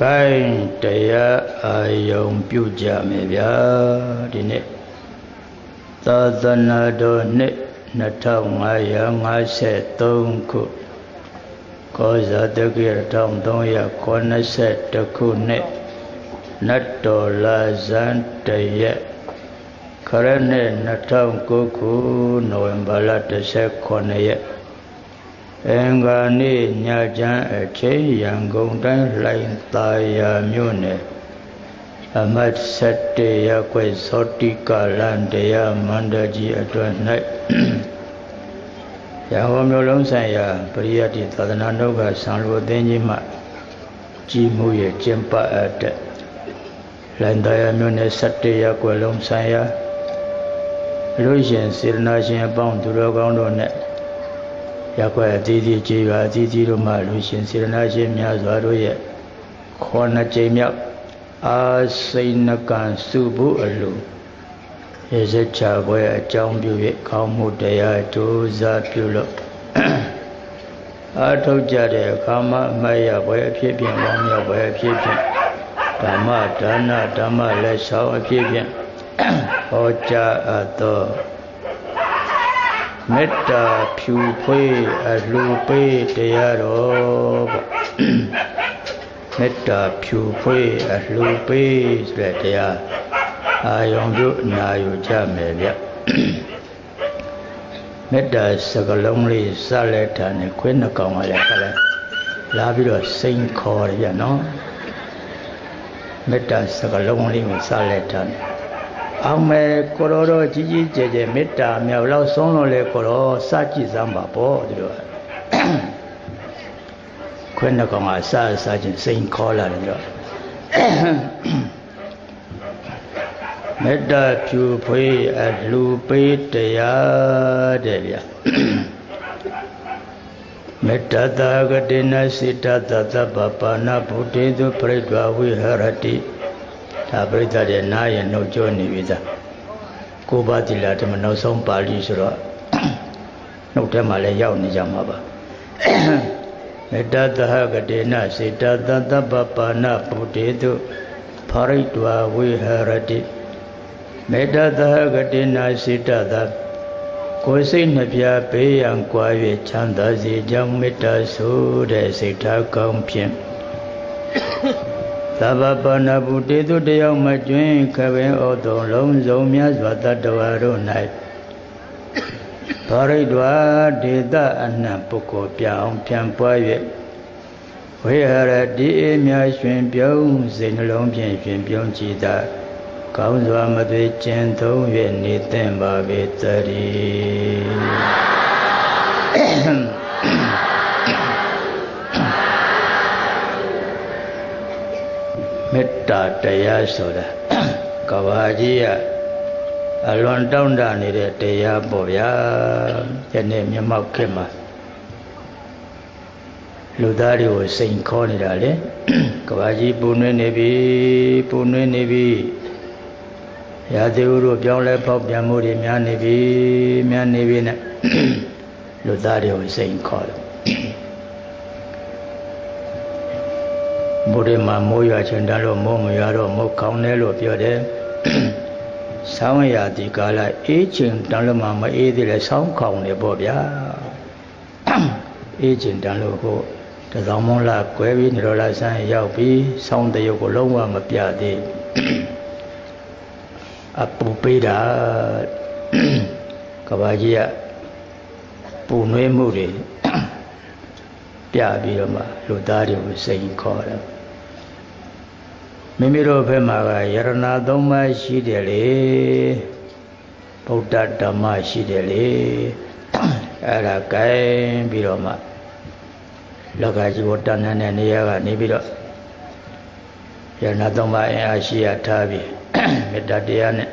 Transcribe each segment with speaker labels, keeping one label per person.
Speaker 1: ကိုင်းတရားအာယုံပြုကြမယ်ဗျာဒီနေ့သာသနာတော်နှစ်2553ခုကောဇာတက္ကရာ1382ခုနှစ်နတ်တော်လာဇန်တရက်ခရနှစ်2009ခုနိုဝင်ဘာလ18ရက် အင်္ဂါနေ့ညချမ်းအချိန်ရန်ကုန်တိုင်းလှိုင်သာယာမြို့နယ်အမတ်7ရပ်ကွက်စောတိကလန်တရားမန္တကြီးအတွင်း၌ရဟောမျိုးလုံးဆိုင်ရာပရိယတ်တိသာသနာ့နှုတ်ကဆံလိုအသင်းကြီးမှကြီးမှုရဲ့ကျင့်ပအပ်တဲ့လှိုင်သာယာမြို့နယ်7ရပ်ကွက်လုံးဆိုင်ရာလူရှင်စေရနာရှင်အပေါင်းသူတော်ကောင်းတို့နဲ့ ရက်ွက်အသီးသီးကြေးရွာအသီးသီးတို့မှလူရှင်စေရနာရှင်များစွာတို့ရဲ့ခေါ်နှစ်ကြိမ်မြောက်အာစိဏကံစုဖို့အလိုရေစက်ချပွဲအကြောင်းပြု၍ကောင်းမှုတရားဒုစပြုလို့အာထုတ်ကြတဲ့အခါမှာအမတ်ရပွဲအဖြစ်ဖြင့်ပေါင်းမြောက်ပွဲအဖြစ်ဖြင့်ဓမ္မဒါနဓမ္မလက်ဆောင်အဖြစ်ဖြင့်ဟောကြားအပ်သော မေတ္တာဖြူဖွေးအလှူပေးတရားတော်ပေါ့မေတ္တာဖြူဖွေးအလှူပေးဆိုတဲ့တရားအာယုံတို့နာယူကြမယ်ဗျမေတ္တာစကလုံးလေးစလက်ထာနဲ့ခွေးနှကောင်ကလည်းခလိုက်လာပြီးတော့စိန်ခေါ်ရဗျနော်မေတ္တာစကလုံးလေးကိုစလက်ထာနဲ့ အောင်မယ်ကိုရောတော့ကြီးကြီးကျယ်ကျယ်မေတ္တာမြောက်လောက်ဆုံးလို့လေကိုရောစကြည့်စမ်းပါပေါ့ဒီလိုခွန်းကောင်ကစစချင်းစိန်ခေါ်လာတယ်တော့မေတ္တာဖြူဖွေးအလှူပေးတရားတဲ့ဗျာမေတ္တာသာဂတိနစိတ္တသတ္တပပါဏဗုဒ္ဓေသူပရိဒဝဝိဟရတိ ဒါပရိသတ်ရဲ့နားရဲ့နှုတ်ကြောနေပြီသားကိုးပါးတိလာဓမ္မနောက်ဆုံးပါဠိဆိုတော့နှုတ်ထဲမှာလည်းရောက်နေကြမှာပါမေတ္တာသဟကတေနစေတသတ္တပပါဏဗုဒ္ဓေတုဖရိတဝဝိဟရတိမေတ္တာသဟကတေနစေတသကိုယ်စိတ်နှပြပေးရန်ကွာ၍ချမ်းသာစေကြောင်းမေတ္တာဆိုတဲ့စိတ်ထားကောင်းဖြင့် သဗ္ဗပါဏဗုတေသူတယောက်မကျွင်းခပင်ဩတုံလုံးစုံမြတ်စွာတတ္တဝါတို့၌သောရိတ္တဝါဒေသအနှံပုဂ္ဂိုလ်ပြောင်းပြန်ပွား၍ဝိဟရတိအေမြရှင်ပြုံးစိတ်နှလုံးဖြင့်ရှင်ပြုံးကြည်သာကောင်းစွာမသွေကျင်သုံး၍နေသင့်ပါပေတည်း မေတ္တာတရားဆိုတာကဘာကြီးကအလွန်တောင့်တနေတဲ့တရားပေါ့ဗျာယနေ့မြတ်မောက်ခေတ်မှာလူသားတွေကိုစိန်ခေါ်နေတာလေကဘာကြီးပူနွေးနေပြီပူနွေးနေပြီရာဇဝတို့ပြောင်းလဲပေါက်ပြန်မှုတွေများနေပြီများနေပြီနဲ့လူသားတွေကိုစိန်ခေါ်တယ် မိုးတွေမှာမိုးရွာချင်တန်းလို့မိုးမရွာတော့မိုးကောင်းတယ်လို့ပြောတယ်။ဆောင်းရာဒီကာလအေးချင်တန်းလို့မှမအေးသေးလဲဆောင်းခေါင်နေပေါ့ဗျာ။အေးချင်တန်းလို့ဟိုတစောင်းမုံလာကွဲပြီးနေတော်လာဆန်းရောက်ပြီးဆောင်းတရုပ်ကိုလုံးဝမပြသေး။အပူပေးတာကဘာကြီးကပူနွေးမှုတွေ ပြပြီးတော့မှလူသားတွေကိုစိန်ခေါ်တယ်မိမိတို့ဘက်မှာကယရဏသုံးပါးရှိတယ်လေဗုဒ္ဓဓမ္မရှိတယ်လေအဲ့ဒါကဲပြီးတော့မှလောကကြီးကိုတဏ္ဍနဲ့နေရာကနေပြီးတော့ယရဏသုံးပါးအင်အားရှိရထားပြီးမေတ္တာတရားနဲ့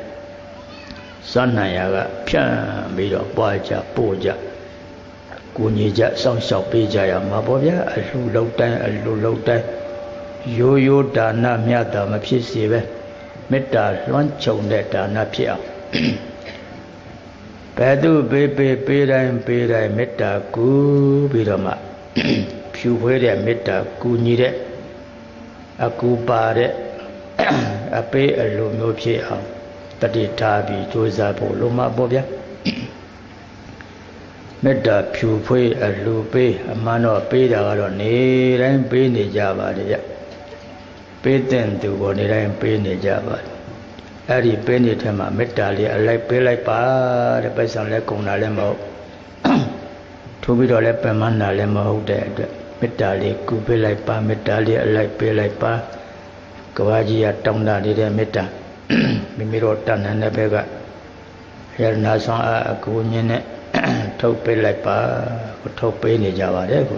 Speaker 1: စွမ်းနိုင်ရာကဖြန့်ပြီးတော့ပွားကြပို့ကြ ကိုညီကြစောင့်ရှောက်ပေးကြရမှာပေါ့ဗျာအလှလောက်တိုင်းအလှလောက်တိုင်းရိုးရိုးဒါနမြတ်တာမဖြစ်စေပဲမေတ္တာလွှမ်းခြုံတဲ့ဒါနဖြစ်အောင်ဘယ်သူပေးပေးပေးတိုင်းပေးတိုင်းမေတ္တာကူပြီးတော့မှဖြူဖွေးတဲ့မေတ္တာကူညီတဲ့အကူပါတဲ့အပေးအလိုမျိုးဖြစ်အောင်တတိထားပြီးကြိုးစားဖို့လိုမှာပေါ့ဗျာ မေတ္တာဖြူဖွေးအလူပေးအမှန်တော့ပေးတာကတော့နေတိုင်းပေးနေကြပါတယ်ဗျပေးတဲ့သူကိုနေတိုင်းပေးနေကြပါတယ်အဲ့ဒီပေးနေတဲ့မှာမေတ္တာလေးအလိုက်ပေးလိုက်ပါတဲ့ပိုက်ဆံလဲကုန်တာလည်းမဟုတ်ထိုးပြီးတော့လည်းပင်မနာလည်းမဟုတ်တဲ့အတွက်မေတ္တာလေးကုပေးလိုက်ပါမေတ္တာလေးအလိုက်ပေးလိုက်ပါကဘာကြီးကတောင်းတနေတဲ့မေတ္တာမိမိတို့တဏ္ဍာနဲ့ဘက်ကရဏဆောင်အကူညင်းနဲ့ ထုတ်ပေးလိုက်ပါထုတ်ပေးနေကြပါတယ်ခု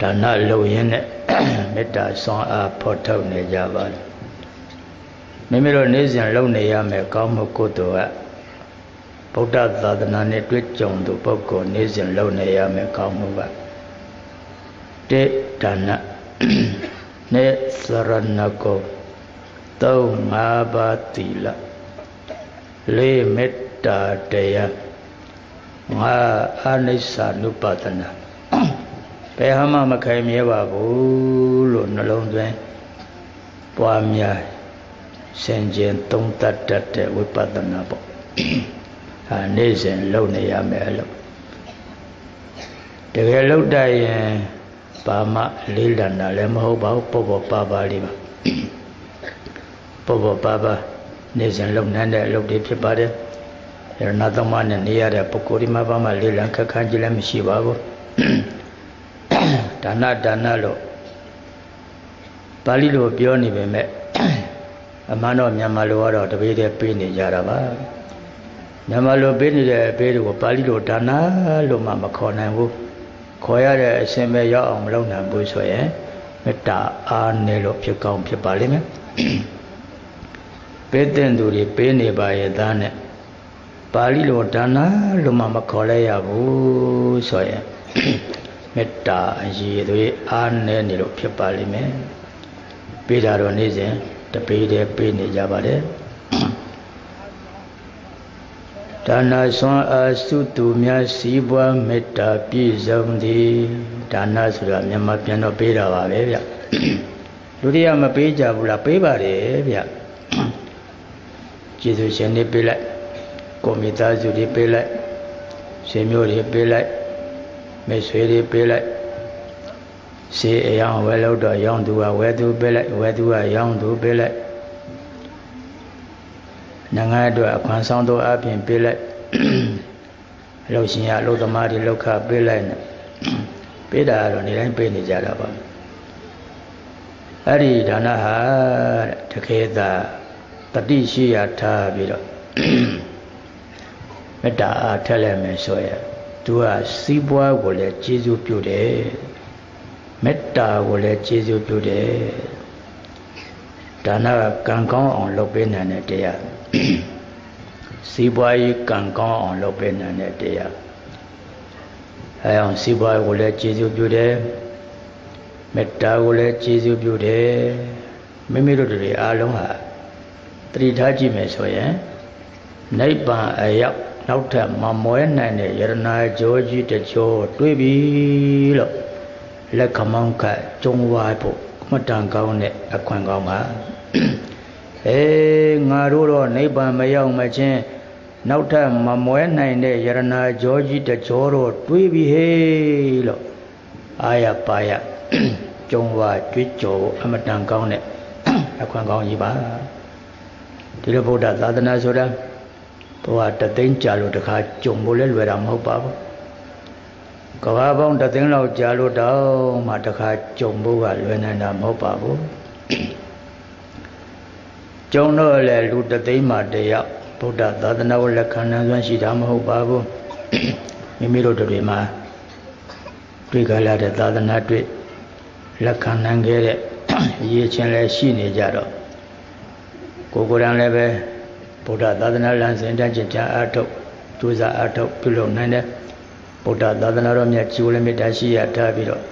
Speaker 1: ဒါနလုံရင်းနဲ့မေတ္တာဆောင်အားဖော်ထုတ်နေကြပါတယ်မိမိတို့နေ့စဉ်လုပ်နေရမယ်ကောင်းမှုကုသိုလ်ကဗုဒ္ဓသာသနာနဲ့တွေ့ကြုံသူပုဂ္ဂိုလ်နေ့စဉ်လုပ်နေရမယ်ကောင်းမှုကတေဒါနနေသရဏကောသုံးငါးပါးသီလလေးမေတ္တာတရားငါအနိစ္စနုပဒနာဘယ်ဟာမှမခိုင်မြဲပါဘူးလို့နှလုံးသွင်းပွားများစင်ကြင်သုံးတတ်တတ်တဲ့ဝိပဿနာပေါ့ဟာနေ့စဉ်လုပ်နေရမယ်လို့တကယ်လုပ်တတ်ရင်ဘာမှလေးလံတာလည်းမဟုတ်ပါဘူးပေါ့ပေါ့ပါပါလေးပါပေါ့ပေါ့ပါပါနေ့စဉ်လုပ်နိုင်တဲ့အလုပ်တွေဖြစ်ပါတယ် ရဏသမနဲ့နေရတဲ့ပုဂ္ဂိုလ်ဒီမှာဘာမှလေးလံခက်ခန်းကြီးလည်းမရှိပါဘူးဒါနဒါနလို့ပါဠိလိုပြောနေပေမဲ့အမှန်တော့မြန်မာလိုကတော့တပည့်တည်းပေးနေကြတာပါမြန်မာလိုပေးနေတဲ့အပေးတွေကိုပါဠိလိုဒါနလို့မှမခေါ်နိုင်ဘူးခေါ်ရတဲ့အရှင်ပဲရောက်အောင်မလုပ်နိုင်ဘူးဆိုရင်မေတ္တာအားနည်းလို့ဖြစ်ကောင်းဖြစ်ပါလိမ့်မယ်ပေးတဲ့သူတွေပေးနေပါရဲ့သားနဲ့ ပါဠိလိုဒါနလို့မှမခေါ်လဲရဘူးဆိုရင်မေတ္တာအရေးသွေးအားနည်းနေလို့ဖြစ်ပါလိမ့်မယ်ပေးတာတော့နေ့စဉ်တပေးတည်းပေးနေကြပါတယ်ဒါနဆွမ်းအားစုသူများစီးပွားမေတ္တာပြည့်စုံသည်ဒါနဆိုတာမြန်မာပြန်တော့ပေးတာပါပဲဗျလူတွေကမပေးကြဘူးလားပေးပါတယ်ဗျကျေးဇူးရှင်တွေပေးလိုက် ကိုမိသားစုတွေပေးလိုက်ရှင်မျိုးတွေပေးလိုက်မိတ်ဆွေတွေပေးလိုက်စေအယောင်ဝဲလို့တော့ရောင်းသူကဝဲသူပေးလိုက်ဝဲသူကရောင်းသူပေးလိုက်နိုင်ငံအတွက်အခွန်ဆောင်သောအပြင်ပေးလိုက်အလုပ်ရှင်ရအလုပ်သမားတွေလောက်ခပေးလိုက်နဲ့ပေးတာကတော့နေတိုင်းပေးနေကြတာပါအဲ့ဒီဒါနဟာတခေသာတတိရှိရထားပြီးတော့ မေတ္တာအားထက်လိုက်မယ်ဆိုရင်သူကစီးပွားကိုလည်းကျေးဇူးပြုတယ်မေတ္တာကိုလည်းကျေးဇူးပြုတယ်ဒါနကကံကောင်းအောင်လုပ်ပေးနိုင်တဲ့တရားစီးပွားရေးကံကောင်းအောင်လုပ်ပေးနိုင်တဲ့တရားအဲအောင်စီးပွားကိုလည်းကျေးဇူးပြုတယ်မေတ္တာကိုလည်းကျေးဇူးပြုတယ်မိမိတို့တွေအားလုံးဟာတတိထားကြည့်မယ်ဆိုရင်နိဗ္ဗာန်အရောက် နောက်ထပ်မမွဲနိုင်တဲ့ယရနာကြောကြီးတကြောတွေးပြီလို့လက်ခမောင်းကကျုံဝါဖို့မတန်ကောင်းတဲ့အခွင့်ကောင်းပါအေးငါတို့တော့နိဗ္ဗာန်မရောက်မချင်းနောက်ထပ်မမွဲနိုင်တဲ့ယရနာကြောကြီးတကြောတော့တွေးပြီဟေးလို့အာရပါရကျုံဝါကြွကြောအမတန်ကောင်းတဲ့အခွင့်ကောင်းကြီးပါဒီလိုဗုဒ္ဓသာသနာဆိုတာ ဘဝတသိန်းကြာလို့တခါကြုံဖို့လဲလွယ်တာမဟုတ်ပါဘူးကဘာပေါင်းတသိန်းလောက်ကြာလို့တောင်မှတခါကြုံဖို့ကလွယ်နိုင်တာမဟုတ်ပါဘူးကြုံတော့လေလူတသိန်းမှတယောက်ဗုဒ္ဓသာသနာ့လက်ခံနိုင်စွမ်းရှိတာမဟုတ်ပါဘူးမိမိတို့တွေမှာတွေ့ကြလာတဲ့သာသနာတွေ့လက်ခံနိုင်ခဲ့တဲ့အရေးချင်းလည်းရှိနေကြတော့ကိုကိုယ်တိုင်လည်းပဲ ဗုဒ္ဓသာသနာလမ်းစဉ်တကျင့်ကြအားထုတ်ဒုစရအားထုတ်ပြုလုပ်နိုင်တဲ့ဗုဒ္ဓသာသနာတော်မြတ်ကျိုးလည်းမေတ္တာရှိရထားပြီးတော့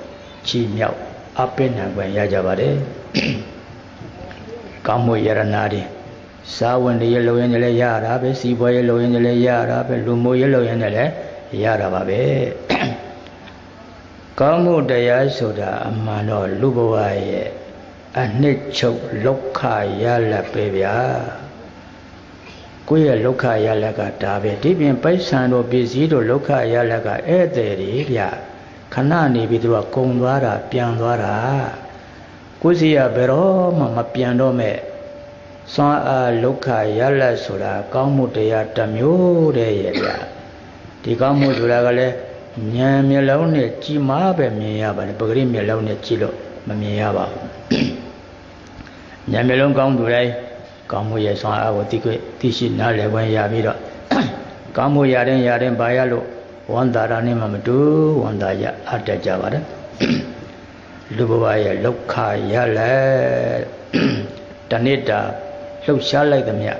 Speaker 1: ချီးမြှောက်အပိဏံခွင့်ရကြပါတယ်ကောင်းမှုယရနာတွေစာဝင်တွေရလုံရင်လည်းရတာပဲစီပွဲရလုံရင်လည်းရတာပဲလူမိုးရလုံရင်လည်းရတာပါပဲကောင်းမှုတရားဆိုတာအမှန်တော့လူဘဝရဲ့အနှစ်ချုပ်လောက်ခရလတ်ပဲဗျာ ကိုယ့်ရဲ့လောက်ခရလတ်ကဒါပဲဒီပြင်ပိုက်ဆံတို့ပစ္စည်းတို့လောက်ခရလတ်ကဧည့်သည်တွေဗျာခဏနေပြီးသူကကုံသွားတာပြန်သွားတာကိုယ်စီကဘယ်တော့မှမပြန်တော့မဲ့စွမ်းအားလောက်ခရလတ်ဆိုတာကောင်းမှုတရားတစ်မျိုးတည်းရဲ့ဗျာဒီကောင်းမှုဆိုတာကလည်းဉာဏ်မျက်လုံးနဲ့ကြည်မာပဲမြင်ရပါတယ်ပဂရိမျက်လုံးနဲ့ကြည့်လို့မမြင်ရပါဘူးဉာဏ်မျက်လုံးကောင်းသူတိုင်း ကောင်းမှုရဲ့ဆွမ်းအားကိုသိခွင့်သိရှိနားလည်ခွင့်ရပြီးတော့ကောင်းမှုရတဲ့ရတဲ့ဘာရလို့ဝန်တာရနဲ့မှမတူဝန်တာရအတတ်ကြပါတယ်လူဘဝရဲ့လောက်ခရလဲတဏိတာလှုပ်ရှားလိုက်သမျှ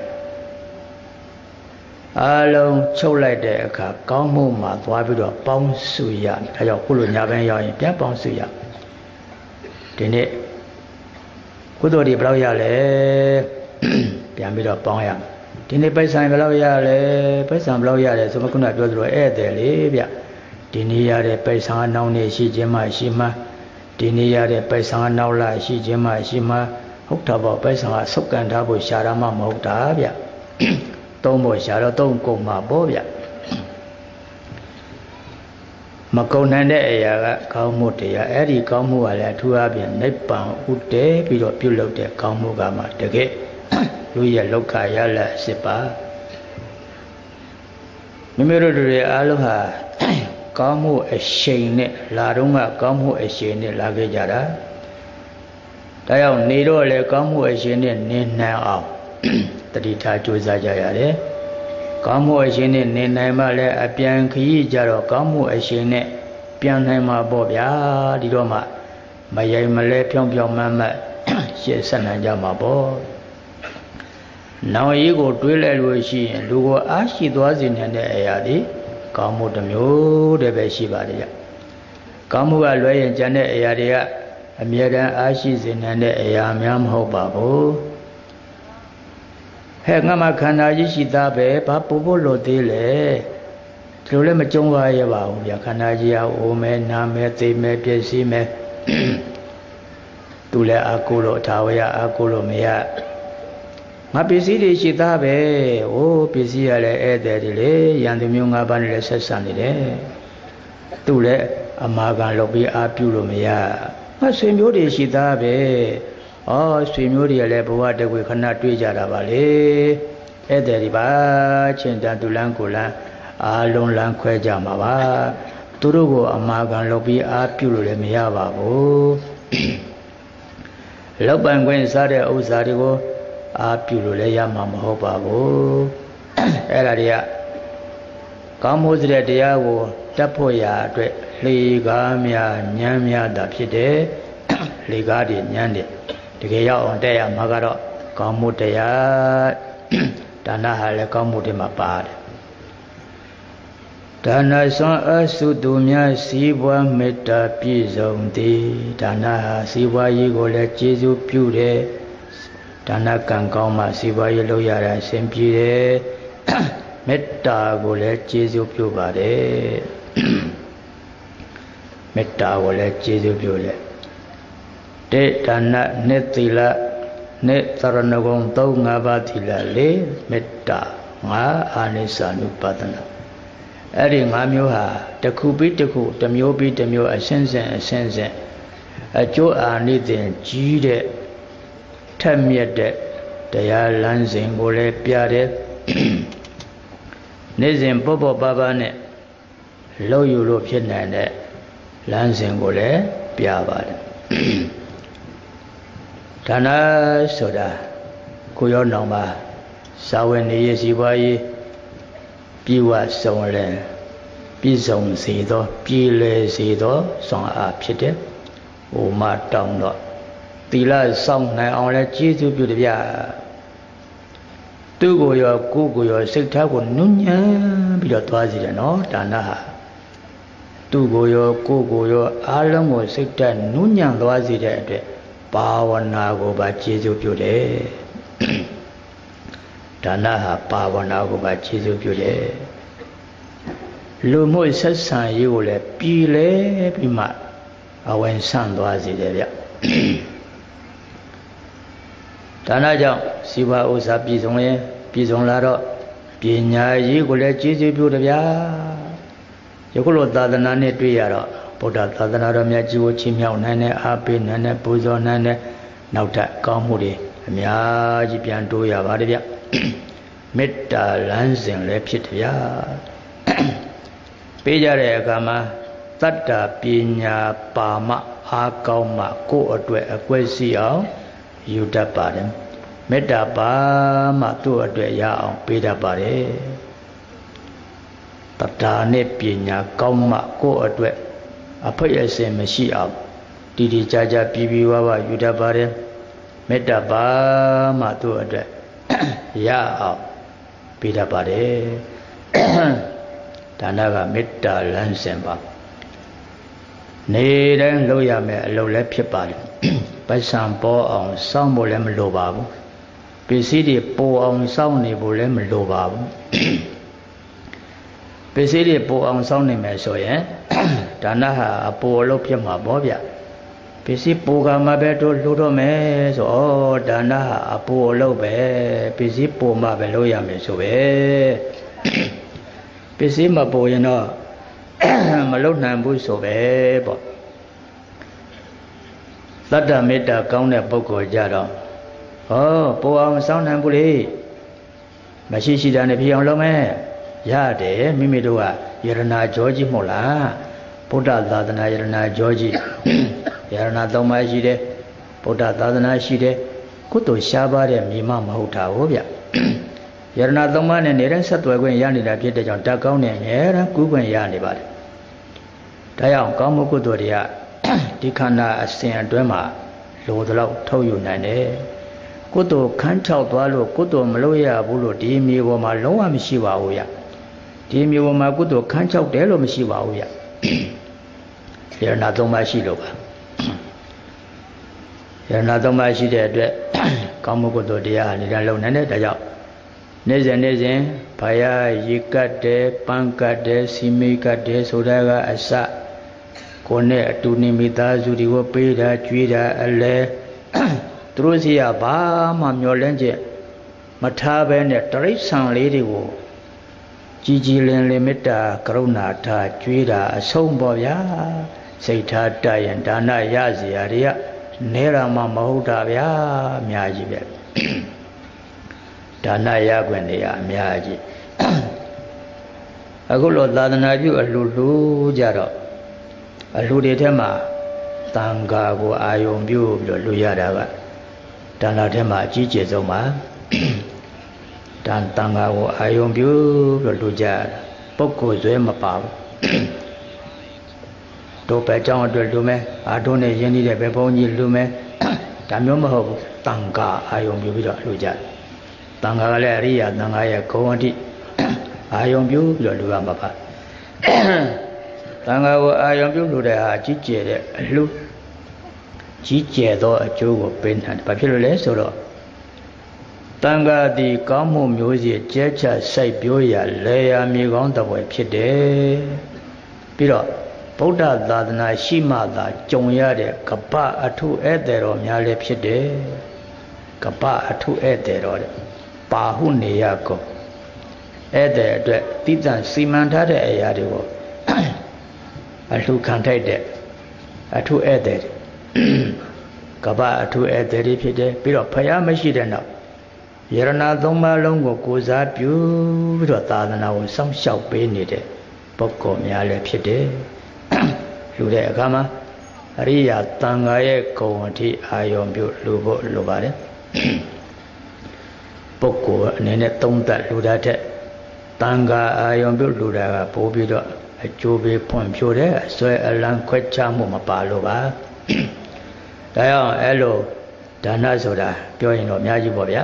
Speaker 1: အလုံးချုပ်လိုက်တဲ့အခါကောင်းမှုမှာသွားပြီးတော့ပေါင်းစုရဒါကြောင့်ခုလိုညာဘန်းရောက်ရင်ပြန်ပေါင်းစုရဒီနေ့ကုသိုလ်တွေဘယ်လောက်ရလဲ ပြန်ပြီးတော့ပေါင်းရဒီနေ့ပိုက်ဆံဘယ်လောက်ရလဲပိုက်ဆံဘယ်လောက်ရလဲဆိုမှခုနပြောသလိုဧည့်သည်လေဗျဒီနေ့ရတဲ့ပိုက်ဆံအနောက်နေရှိခြင်းမှရှိမှဒီနေ့ရတဲ့ပိုက်ဆံအနောက်လာရှိခြင်းမှရှိမှဟုတ်တာပေါ့ပိုက်ဆံကဆုတ်ကန်ထားဖို့ရှာရမှမဟုတ်တာဗျသုံးဖို့ရှာတော့သုံးကုန်မှာပေါ့ဗျမကုံနိုင်တဲ့အရာကကောင်းမှုတရားအဲ့ဒီကောင်းမှုကလည်းအထူးအပြင်နိဗ္ဗာန်ဥတည်ပြီးတော့ပြုလုပ်တဲ့ကောင်းမှုကမှတကယ် လူရဲ့လောကရလစစ်ပါမိမိတို့တွေအားလုံးဟာကောင်းမှုအရှိန်နဲ့လာတော့ကကောင်းမှုအရှိန်နဲ့လာခဲ့ကြတာဒါကြောင့်နေတော့လေကောင်းမှုအရှင်နဲ့နေနိုင်အောင်တတိထားကြိုးစားကြရတယ်။ကောင်းမှုအရှင်နဲ့နေနိုင်မှလည်းအပြန်ခရီးကြတော့ကောင်းမှုအရှင်နဲ့ပြန်နိုင်မှာပေါ့ဗျာဒီတော့မှမယိမ်မလဲဖြောင်းဖြောင်းမတ်မတ်ရှေ့ဆက်နိုင်ကြမှာပေါ့။ နောင်ရေးကိုတွေးလိုက်လို့ရှိရင်လူကိုအားရှိသွားစေနိုင်တဲ့အရာတွေကောင်းမှုတစ်မျိုးတည်းပဲရှိပါတယ်ဗျ။ကောင်းမှုကလွဲရင်ကျန်တဲ့အရာတွေကအမြဲတမ်းအားရှိစေနိုင်တဲ့အရာများမဟုတ်ပါဘူးဟဲ့ငါမှခန္ဓာကြီးရှိသားပဲဘာပို့ဖို့လို့သေးလဲဒီလိုလည်းမကြုံပါရပါဘူးဗျာခန္ဓာကြီးဟာအိုမဲနာမဲသိမဲပြည့်စည်မဲသူလည်းအာကိုလို့ထာဝရအာကိုလို့မရ ငါပစ္စည်းတွေရှိသားပဲဟိုးပစ္စည်းရလည်းဧည့်သည်တွေလေရန်သူမျိုး၅ပါးနဲ့လည်းဆက်ဆံနေတယ်သူလည်းအမာခံလုပ်ပြီးအာပြုလို့မရငါဆွေမျိုးတွေရှိသားပဲဩဆွေမျိုးတွေကလည်းဘဝတကွေခဏတွေ့ကြတာပါလေဧည့်သည်ဒီပါချင်းတန်သူလန်းကိုလန်းအာလုံးလန်းခွဲကြမှာပါသူတို့ကိုအမာခံလုပ်ပြီးအားပြုလို့လည်းမရပါဘူးလောက်ပံခွင့်စားတဲ့ဥစ္စာတွေကို အားပြုလို့လည်းရမှာမဟုတ်ပါဘူးအဲ့ဒါတွေကကောင်းမှုစတဲ့တရားကိုတတ်ဖို့ရာအတွက်လေကားများညမ်းများတာဖြစ်တယ်လေကားတွေညမ်းတယ်တကယ်ရောက်အောင်တက်ရမှာကတော့ကောင်းမှုတရားဒါနဟာလည်းကောင်းမှုတွေမှာပါတယ်ဒါနစွမ်းအဆုသူများစီးပွားမေတ္တာပြည့်စုံသည်ဒါနဟာစီးပွားရေးကိုလည်းကျေစုပြုတယ် ဒါနကံကောင်းမှစီးပွားရေးလုပ်ရတာအဆင်ပြေတယ်မေတ္တာကိုလည်းကျေစုပြုပါတယ်မေတ္တာကိုလည်းကျေစုပြုတယ်တေဒါနနေသီလနေသရဏဂုံ၃၅ပါးသီလ၄မေတ္တာ၅အာနိသနုပဒနာအဲ့ဒီ၅မျိုးဟာတစ်ခုပြီးတစ်ခုတစ်မျိုးပြီးတစ်မျိုးအရှင်းစင်အရှင်းစင်အကျိုးအာနိသင်ကြီးတဲ့ ထက်မြက်တဲ့တရားလမ်းစဉ်ကိုလည်းပြတယ်နေ့စဉ်ပေါ့ပေါ့ပါပါနဲ့လှုပ်ယူလို့ဖြစ်နိုင်တဲ့လမ်းစဉ်ကိုလည်းပြပါတယ်ဒါနဆိုတာကိုရောနောင်ပါစာဝင်နေရစီပွားရေးပြေဝစုံလဲပြည့်စုံစေသော ပြည်လေစေသောဆွမ်းအားဖြစ်တဲ့ဟိုမတောင်းတော့ သီလစောင့်နိုင်အောင်လဲကျေးဇူးပြုတပြသူ့ကိုရောကိုယ်ကိုရောစိတ်ထားကိုနုညံပြီးတော့သွားစီတယ်နော်ဒါနဟာသူ့ကိုရောကိုယ်ကိုရောအားလုံးကိုစိတ်တက်နုညံသွားစေတဲ့အတွက်ဘာဝနာကိုပါကျေစုပြုတယ်ဒါနဟာဘာဝနာကိုပါကျေစုပြုတယ်လူမှုဆက်ဆံရေးကိုလည်းပြည်လဲပြီးမှအဝင်ဆန့်သွားစေတယ်ဗျ ဒါနကြောင့်စီဝါဥစ္စာပြည်စုံရင်ပြည်စုံလာတော့ပညာရေးကိုလည်းကျေးဇူးပြုတယ်ဗျာယခုလိုသာသနာနဲ့တွေ့ရတော့ဗုဒ္ဓသာသနာတော်မြတ်ကြီးကိုချီးမြှောက်နိုင်တဲ့အားပေးနိုင်တဲ့ပူဇော်နိုင်တဲ့နောက်ထပ်ကောင်းမှုတွေအများကြီးပြန်တိုးရပါတယ်ဗျမေတ္တာလမ်းစဉ်လည်းဖြစ်တယ်ဗျာပေးကြတဲ့အခါမှာတတ္တာပညာပါမအားကောင်းမှကိုယ့်အတွက်အကွက်စီအောင် ယူတတ်ပါတယ်မေတ္တာပါမှသူ့အတွက်ရအောင်ပေးတတ်ပါတယ်တတာနဲ့ပညာကောင်းမှကိုယ့်အတွက်အဖိတ်အစင်မရှိအောင်တည်တည်ကြကြပြီးပြီးဝါးဝါယူတတ်ပါတယ်မေတ္တာပါမှသူ့အတွက်ရအောင်ပေးတတ်ပါတယ်ဒါနကမေတ္တာလမ်းစဉ်ပါနေတိုင်းလုပ်ရမယ်အလုပ်လည်းဖြစ်ပါတယ် ပိုက်ဆံပေါ်အောင်စောင့်ဖို့လည်းမလိုပါဘူးပစ္စည်းတွေပိုအောင်စောင့်နေဖို့လည်းမလိုပါဘူးပစ္စည်းတွေပိုအောင်စောင့်နေမယ်ဆိုရင်ဒါနဟာအပိုအလုပ်ဖြစ်မှာပေါ့ဗျပစ္စည်းပိုကမှပဲတို့လှူတော့မယ်ဆိုဩဒါနဟာအပိုအလုပ်ပဲပစ္စည်းပိုမှပဲလုပ်ရမယ်ဆိုပဲပစ္စည်းမပိုရင်တော့မလုံနိုင်ဘူးဆိုပဲပေါ့ သတ္တမေတ္တာကောင်းတဲ့ပုဂ္ဂိုလ်ကြတော့ဟောပိုအောင်စောင်းနိုင်ဘူးလေမရှိရှိတာနဲ့ဖြစ်အောင်လုပ်မယ်ရတယ်မိမိတို့ကယရနာကြောကြီးမဟုတ်လားဗုဒ္ဓသာသနာယရနာကြောကြီးယရနာသုံးပါးရှိတယ်ဗုဒ္ဓသာသနာရှိတယ်ကုသိုလ်ရှားပါတဲ့မိမမဟုတ်တာဟုတ်ဗျယရနာသုံးပါးနဲ့နေတဲ့ဆက်သွယ်ခွင့်ရနေတာဖြစ်တဲ့ကြောင့်တတ်ကောင်းတဲ့အများရန်ကူးခွင့်ရနေပါတယ်ဒါကြောင့်ကောင်းမှုကုသိုလ်တွေက ဒီခန္ဓာအစဉ်အတွင်းမှာလိုသလောက်ထုတ်ယူနိုင်တယ်ကုသိုလ်ခန်းချောက်သွားလို့ကုသိုလ်မလုပ်ရဘူးလို့ဒီမြေပေါ်မှာလုံးဝမရှိပါဘူးဗျဒီမြေပေါ်မှာကုသိုလ်ခန်းချောက်တယ်လို့မရှိပါဘူးဗျယရဏသုံးပါးရှိလို့ပါယရဏသုံးပါးရှိတဲ့အတွက်ကောင်းမှုကုသိုလ်တရားအနေနဲ့လုံနိုင်တယ်ဒါကြောင့်နေ့စဉ်နေ့စဉ်ဘာယရေကတ်တယ်ပန်းကတ်တယ်စီမေးကတ်တယ်ဆိုတာကအစ ကိုယ်နဲ့အတူနေမိသားစုတွေကိုပေးတာကြွေးတာအလဲသူတို့စီကဘာမှမျောလင်းချက်မထားဘဲနဲ့တရိษံလေးတွေကိုကြည်ကြည်လင်လင်မေတ္တာကရုဏာထားကြွေးတာအဆုံးပေါ့ဗျာစိတ်ထားတရင်ဒါနရစီရာတွေကနဲရမှာမဟုတ်တာဗျာအများကြီးပဲဒါနရခွင့်တွေကအများကြီးအခုလိုသာသနာပြုအလှလှကြတော့ အလှတွေထဲမှာတန်ခါကိုအာယုံပြုပြီးတော့လူရတာကဒါနထဲမှာအကြီးကျယ်ဆုံးပါတန်တန်ခါကိုအာယုံပြုပြီးတော့လူကြပုဂ္ဂိုလ်ဇွဲမပါဘူးတို့ပဲအကြောင်းအတွက်လူမယ်အာတို့နဲ့ယဉ်နေတဲ့ပဲဘုန်းကြီးလူမယ်ဒါမျိုးမဟုတ်ဘူးတန်ခါအာယုံပြုပြီးတော့လူကြတန်ခါကလည်းအရိယာတန်ခါရဲ့ဂုံအတိအာယုံပြုပြီးတော့လူရမှာပါ တန်ခါကိုအာယုံပြုလို့တဲ့ဟာကြီးကျယ်တဲ့အလှကြီးကျယ်သောအကျိုးကိုပေးနိုင်တယ်။ဘာဖြစ်လို့လဲဆိုတော့တန်ခါသည်ကောင်းမှုမျိုးစီကျဲချစိုက်ပျိုးရာလေယာမြေကောင်းတပွဲဖြစ်တယ်။ပြီးတော့ဗုဒ္ဓသာသနာရှိမှသာကြုံရတဲ့ကပ္ပအထုဧည့်သည်တော်များလည်းဖြစ်တယ်။ကပ္ပအထုဧည့်သည်တော်တဲ့ပါဟုနေရကောဧည့်သည်အတွက်တိတ္တစီမံထားတဲ့အရာတွေကို အလှခံထိုက်တဲ့အထုဧည့်သည်ကပ္ပအထုဧည့်သည်တွေဖြစ်တယ်ပြီးတော့ဖယားမရှိတဲ့နောက်ယရဏသုံးပါးလုံးကိုကိုးစားပြုပြီးတော့သာသနာကိုစောင့်ရှောက်ပေးနေတဲ့ပုဂ္ဂိုလ်များလည်းဖြစ်တယ်လူတဲ့အခါမှာအရိယာတန်ခါရဲ့ဂုံအထိအာယုံပြုလူဖို့လိုပါတယ်ပုဂ္ဂိုလ်အနေနဲ့သုံးသပ်လူတာတဲ့တန်ခါအာယုံပြုလူတာကပိုးပြီးတော့ အကျိုးပေးဖွံ့ဖြိုးတဲ့အစွဲအလန်းခွဲခြားမှုမပါလို့ပါဒါကြောင့်အဲ့လိုဒါနဆိုတာပြောရင်တော့အများကြီးပေါ့ဗျာ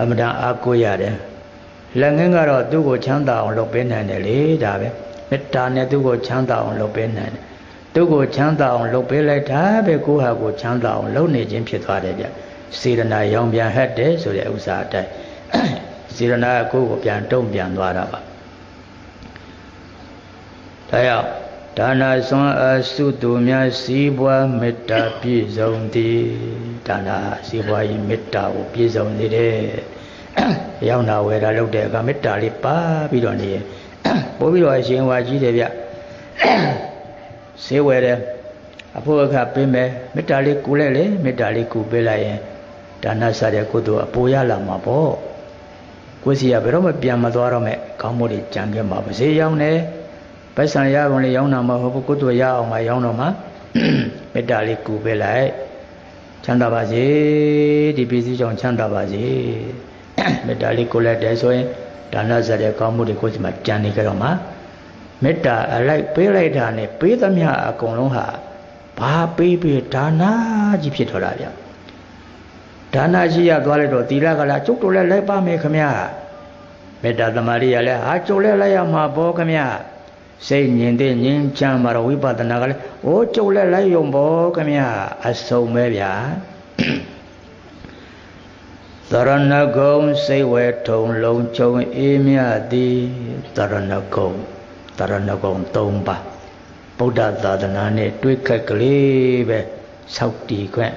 Speaker 1: အမတန်အားကိုးရတယ်လက်ငင်းကတော့သူ့ကိုချမ်းသာအောင်လုပ်ပေးနိုင်တယ်လေဒါပဲမေတ္တာနဲ့သူ့ကိုချမ်းသာအောင်လုပ်ပေးနိုင်တယ်သူ့ကိုချမ်းသာအောင်လုပ်ပေးလိုက်တာပဲကိုယ့်ဟာကိုချမ်းသာအောင်လုပ်နေခြင်းဖြစ်သွားတယ်ဗျစေရနာရောင်ပြန်ဟတ်တယ်ဆိုတဲ့ဥစ္စာအတိုင်းစေရနာကကိုယ့်ကိုပြန်တုံ့ပြန်သွားတာပါ ဒါကြောင့်ဒါနာစွမ်းအားစုသူများစီးပွားမေတ္တာပြည့်စုံသည်ဒါနာစီးပွားရေးမေတ္တာကိုပြည့်စုံနေတယ်ရောက်နာဝယ်တာလုပ်တဲ့အခါမေတ္တာလေးပါပြီးတော့နေပို့ပြီးတော့အရှင်ဝါကြီးတယ်ဗျဆေးဝယ်တယ်အဖို့အခါပေးမယ်မေတ္တာလေးကူလိုက်လေမေတ္တာလေးကူပေးလိုက်ရင်ဒါနစတဲ့ကုသိုလ်အပေါ်ရလာမှာပေါ့ကိုယ်စီကဘယ်တော့မှပြန်မသွားတော့မဲ့ကောင်းမှုတွေကြံခဲ့မှာပါစေရောက်နေ ပိုက်ဆံရကုန်လေရောင်းတာမဟုတ်ဘူးကုသိုလ်ရအောင်မှရောင်းတော့မှမေတ္တာလေးကူပေးလိုက်ချမ်းသာပါစေဒီပစ္စည်းကြောင့်ချမ်းသာပါစေမေတ္တာလေးကိုလိုက်တယ်ဆိုရင်ဒါနစတဲ့ကောင်းမှုတွေကိုယ်စီမှာကြံနေကြတော့မှမေတ္တာအလိုက်ပေးလိုက်တာနဲ့ပေးသမျှအကုန်လုံးဟာဘာပေးပေးဒါနကြီးဖြစ်တော်တာဗျဒါနရှိရသွားလိုက်တော့သီလကလာကျုပ်တို့လည်းလိုက်ပါမယ်ခမညာမေတ္တာသမာဓိရလည်းဟာကျုပ်လည်းလိုက်ရမှာပေါ့ခမညာ စိတ်ညင်တဲ့ညင်ချမ်းပါတော့ဝိပဿနာကလည်းအိုးကျုပ်လည်းလိုက်ရုံပေါ့ခမညာအစုံပဲဗျာသရဏဂုံစိတ်ဝဲထုံလုံးချုံအေးမြသည်သရဏဂုံသရဏဂုံ၃ပါးဗုဒ္ဓသာသနာနဲ့တွေးခက်ကလေးပဲဆောက်တည်ခွင့်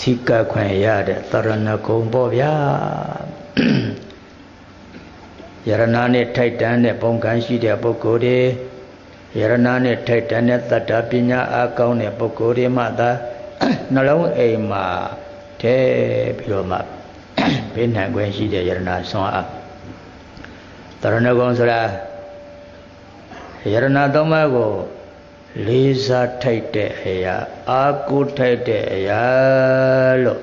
Speaker 1: စိကခွင့်ရတဲ့သရဏဂုံပေါ့ဗျာ ယရနာနဲ့ထိုက်တန်တဲ့ပုံကံရှိတဲ့ပုဂ္ဂိုလ်တွေယရနာနဲ့ထိုက်တန်တဲ့တတ္တပညာအားကောင်းတဲ့ပုဂ္ဂိုလ်တွေမှသာနှလုံးအိမ်မှာထဲပြီးတော့မှဘေးနိုင်ခွင့်ရှိတဲ့ယရနာဆွမ်းအားတရဏဂုံဆိုတာယရနာသုံးပါးကိုလေးစားထိုက်တဲ့အရာအာကုထိုက်တဲ့အရာလို့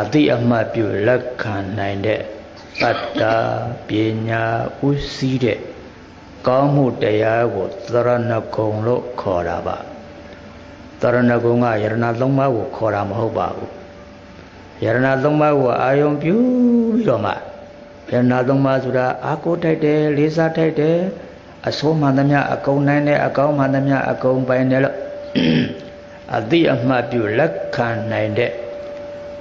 Speaker 1: အတိအမှတ်ပြုလက်ခံနိုင်တဲ့ တတ္တာပညာဥစည်းတဲ့ကောင်းမှုတရားကိုသရဏဂုံလို့ခေါ်တာပါသရဏဂုံကယရဏသုံးပါးကိုခေါ်တာမဟုတ်ပါဘူးယရဏသုံးပါးကိုအာယုံပြုပြီးတော့မှယရဏသုံးပါးဆိုတာအာကိုထိုက်တယ်လေးစားထိုက်တယ်အဆိုးမှန်သမျှအကုန်နိုင်တယ်အကောင်းမှန်သမျှအကုန်ပိုင်တယ်လို့အတိအမှတ်ပြုလက်ခံနိုင်တဲ့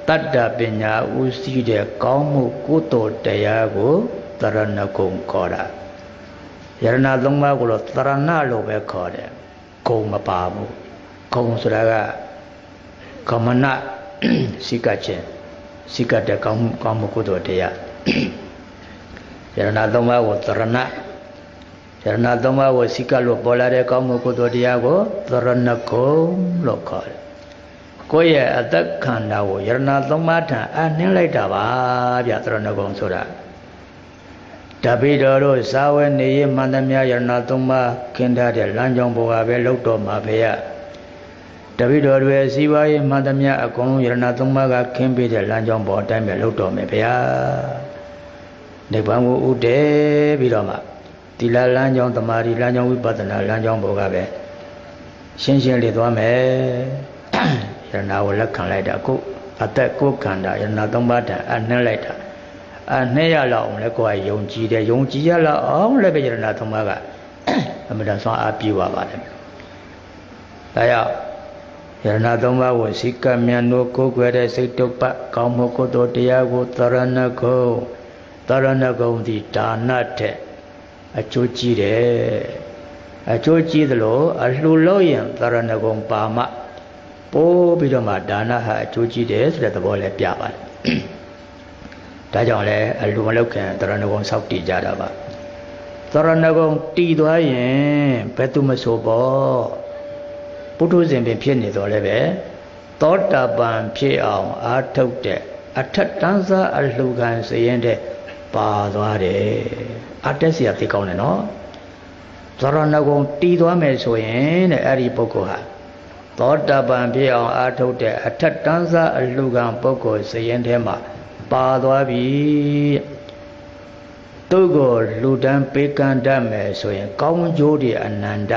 Speaker 1: တတ္တပညာဥစည်းတဲ့ကောင်းမှုကုသိုလ်တရားကိုတရဏဂုံခေါ်တာယရဏသုံးပါးကိုတော့တရဏလို့ပဲခေါ်တယ်ဂုံမပါဘူးဂုံဆိုတာကကမနစိကခြင်းစိကတဲ့ကောင်းမှုကောင်းမှုကုသိုလ်တရားယရဏသုံးပါးကိုတရဏယရဏသုံးပါးကိုစိကလို့ပေါ်လာတဲ့ကောင်းမှုကုသိုလ်တရားကိုသရဏဂုံလို့ခေါ်တယ်။ ကိုယ့်ရဲ့အသက်ခန္ဓာကိုယရဏသုံးပါးထံအနှင်းလိုက်တာပါဗျသရဏဂုံဆိုတာ။တပိတော်တို့ဇာဝေနေရမန္တမြယရဏသုံးပါးခင်းထားတဲ့လမ်းကြောင်းပေါ်ကပဲလှုပ်တော်မှာဖေရ။တပိတော်တွေစီးပွားရေးမန္တမြအကုန်လုံးယရဏသုံးပါးကခင်းပေးတဲ့လမ်းကြောင်းပေါ်အတိုင်းပဲလှုပ်တော်မယ်ဖေရ။နိဗ္ဗာန်ကိုဥတည်ပြီးတော့မှသီလလမ်းကြောင်းတမာရီလမ်းကြောင်းဝိပဿနာလမ်းကြောင်းပေါ်ကပဲရှင်းရှင်းလေးသွားမယ် ယရနာကိုလက်ခံလိုက်တာကိုအသက်ကိုခန္ဓာယရနာသုံးပါးတန်အနှဲလိုက်တာအနှဲရလောက်အောင်လဲကိုယ်ကယုံကြည်တယ်ယုံကြည်ရလောက်အောင်လည်းပဲယရနာသုံးပါးကအမှန်တန်ဆွမ်းအားပြည့်ပါပါတယ်ဒါကြောင့်ယရနာသုံးပါးကိုစိကမြန်တို့ကိုယ်ွယ်တဲ့စိတ်တုပ္ပကောင်းမှုကုသိုလ်တရားကိုသရဏဂုံသရဏဂုံဒီဒါနတဲ့အကျိုးကြီးတယ်အကျိုးကြီးသလိုအလှူလို့ရင်သရဏဂုံပါမ ပိုးပြီးတော့မှဒါနဟာအကျိုးကြီးတယ်ဆိုတဲ့သဘောလည်းပြပါတယ်ဒါကြောင့်လည်းအလှူမလုပ်ခင်သရဏဂုံစောက်တည်ကြတာပါသရဏဂုံတည်သွားရင်ဘယ်သူမဆိုပေါ့ပုထုဇဉ်ပင်ဖြစ်နေတော့လည်းပဲသောတာပန်ဖြစ်အောင်အာထုတ်တဲ့အထက်တန်းစားအလှူခံစရင်တဲ့ပါသွားတယ်အတက်เสียသိကောင်းတယ်နော်သရဏဂုံတီးသွားမယ်ဆိုရင်တဲ့အဲ့ဒီပုဂ္ဂိုလ်ဟာ သောတာပန်ဖြစ်အောင်အာထုတ်တဲ့အထက်တန်းစားအလှကံပုဂ္ဂိုလ်စရင်ထဲမှာပါသွားပြီသူ့ကိုလူတန်းပေးကမ်းတတ်မယ်ဆိုရင် ကောင်းကျိုးတွေအနန္တ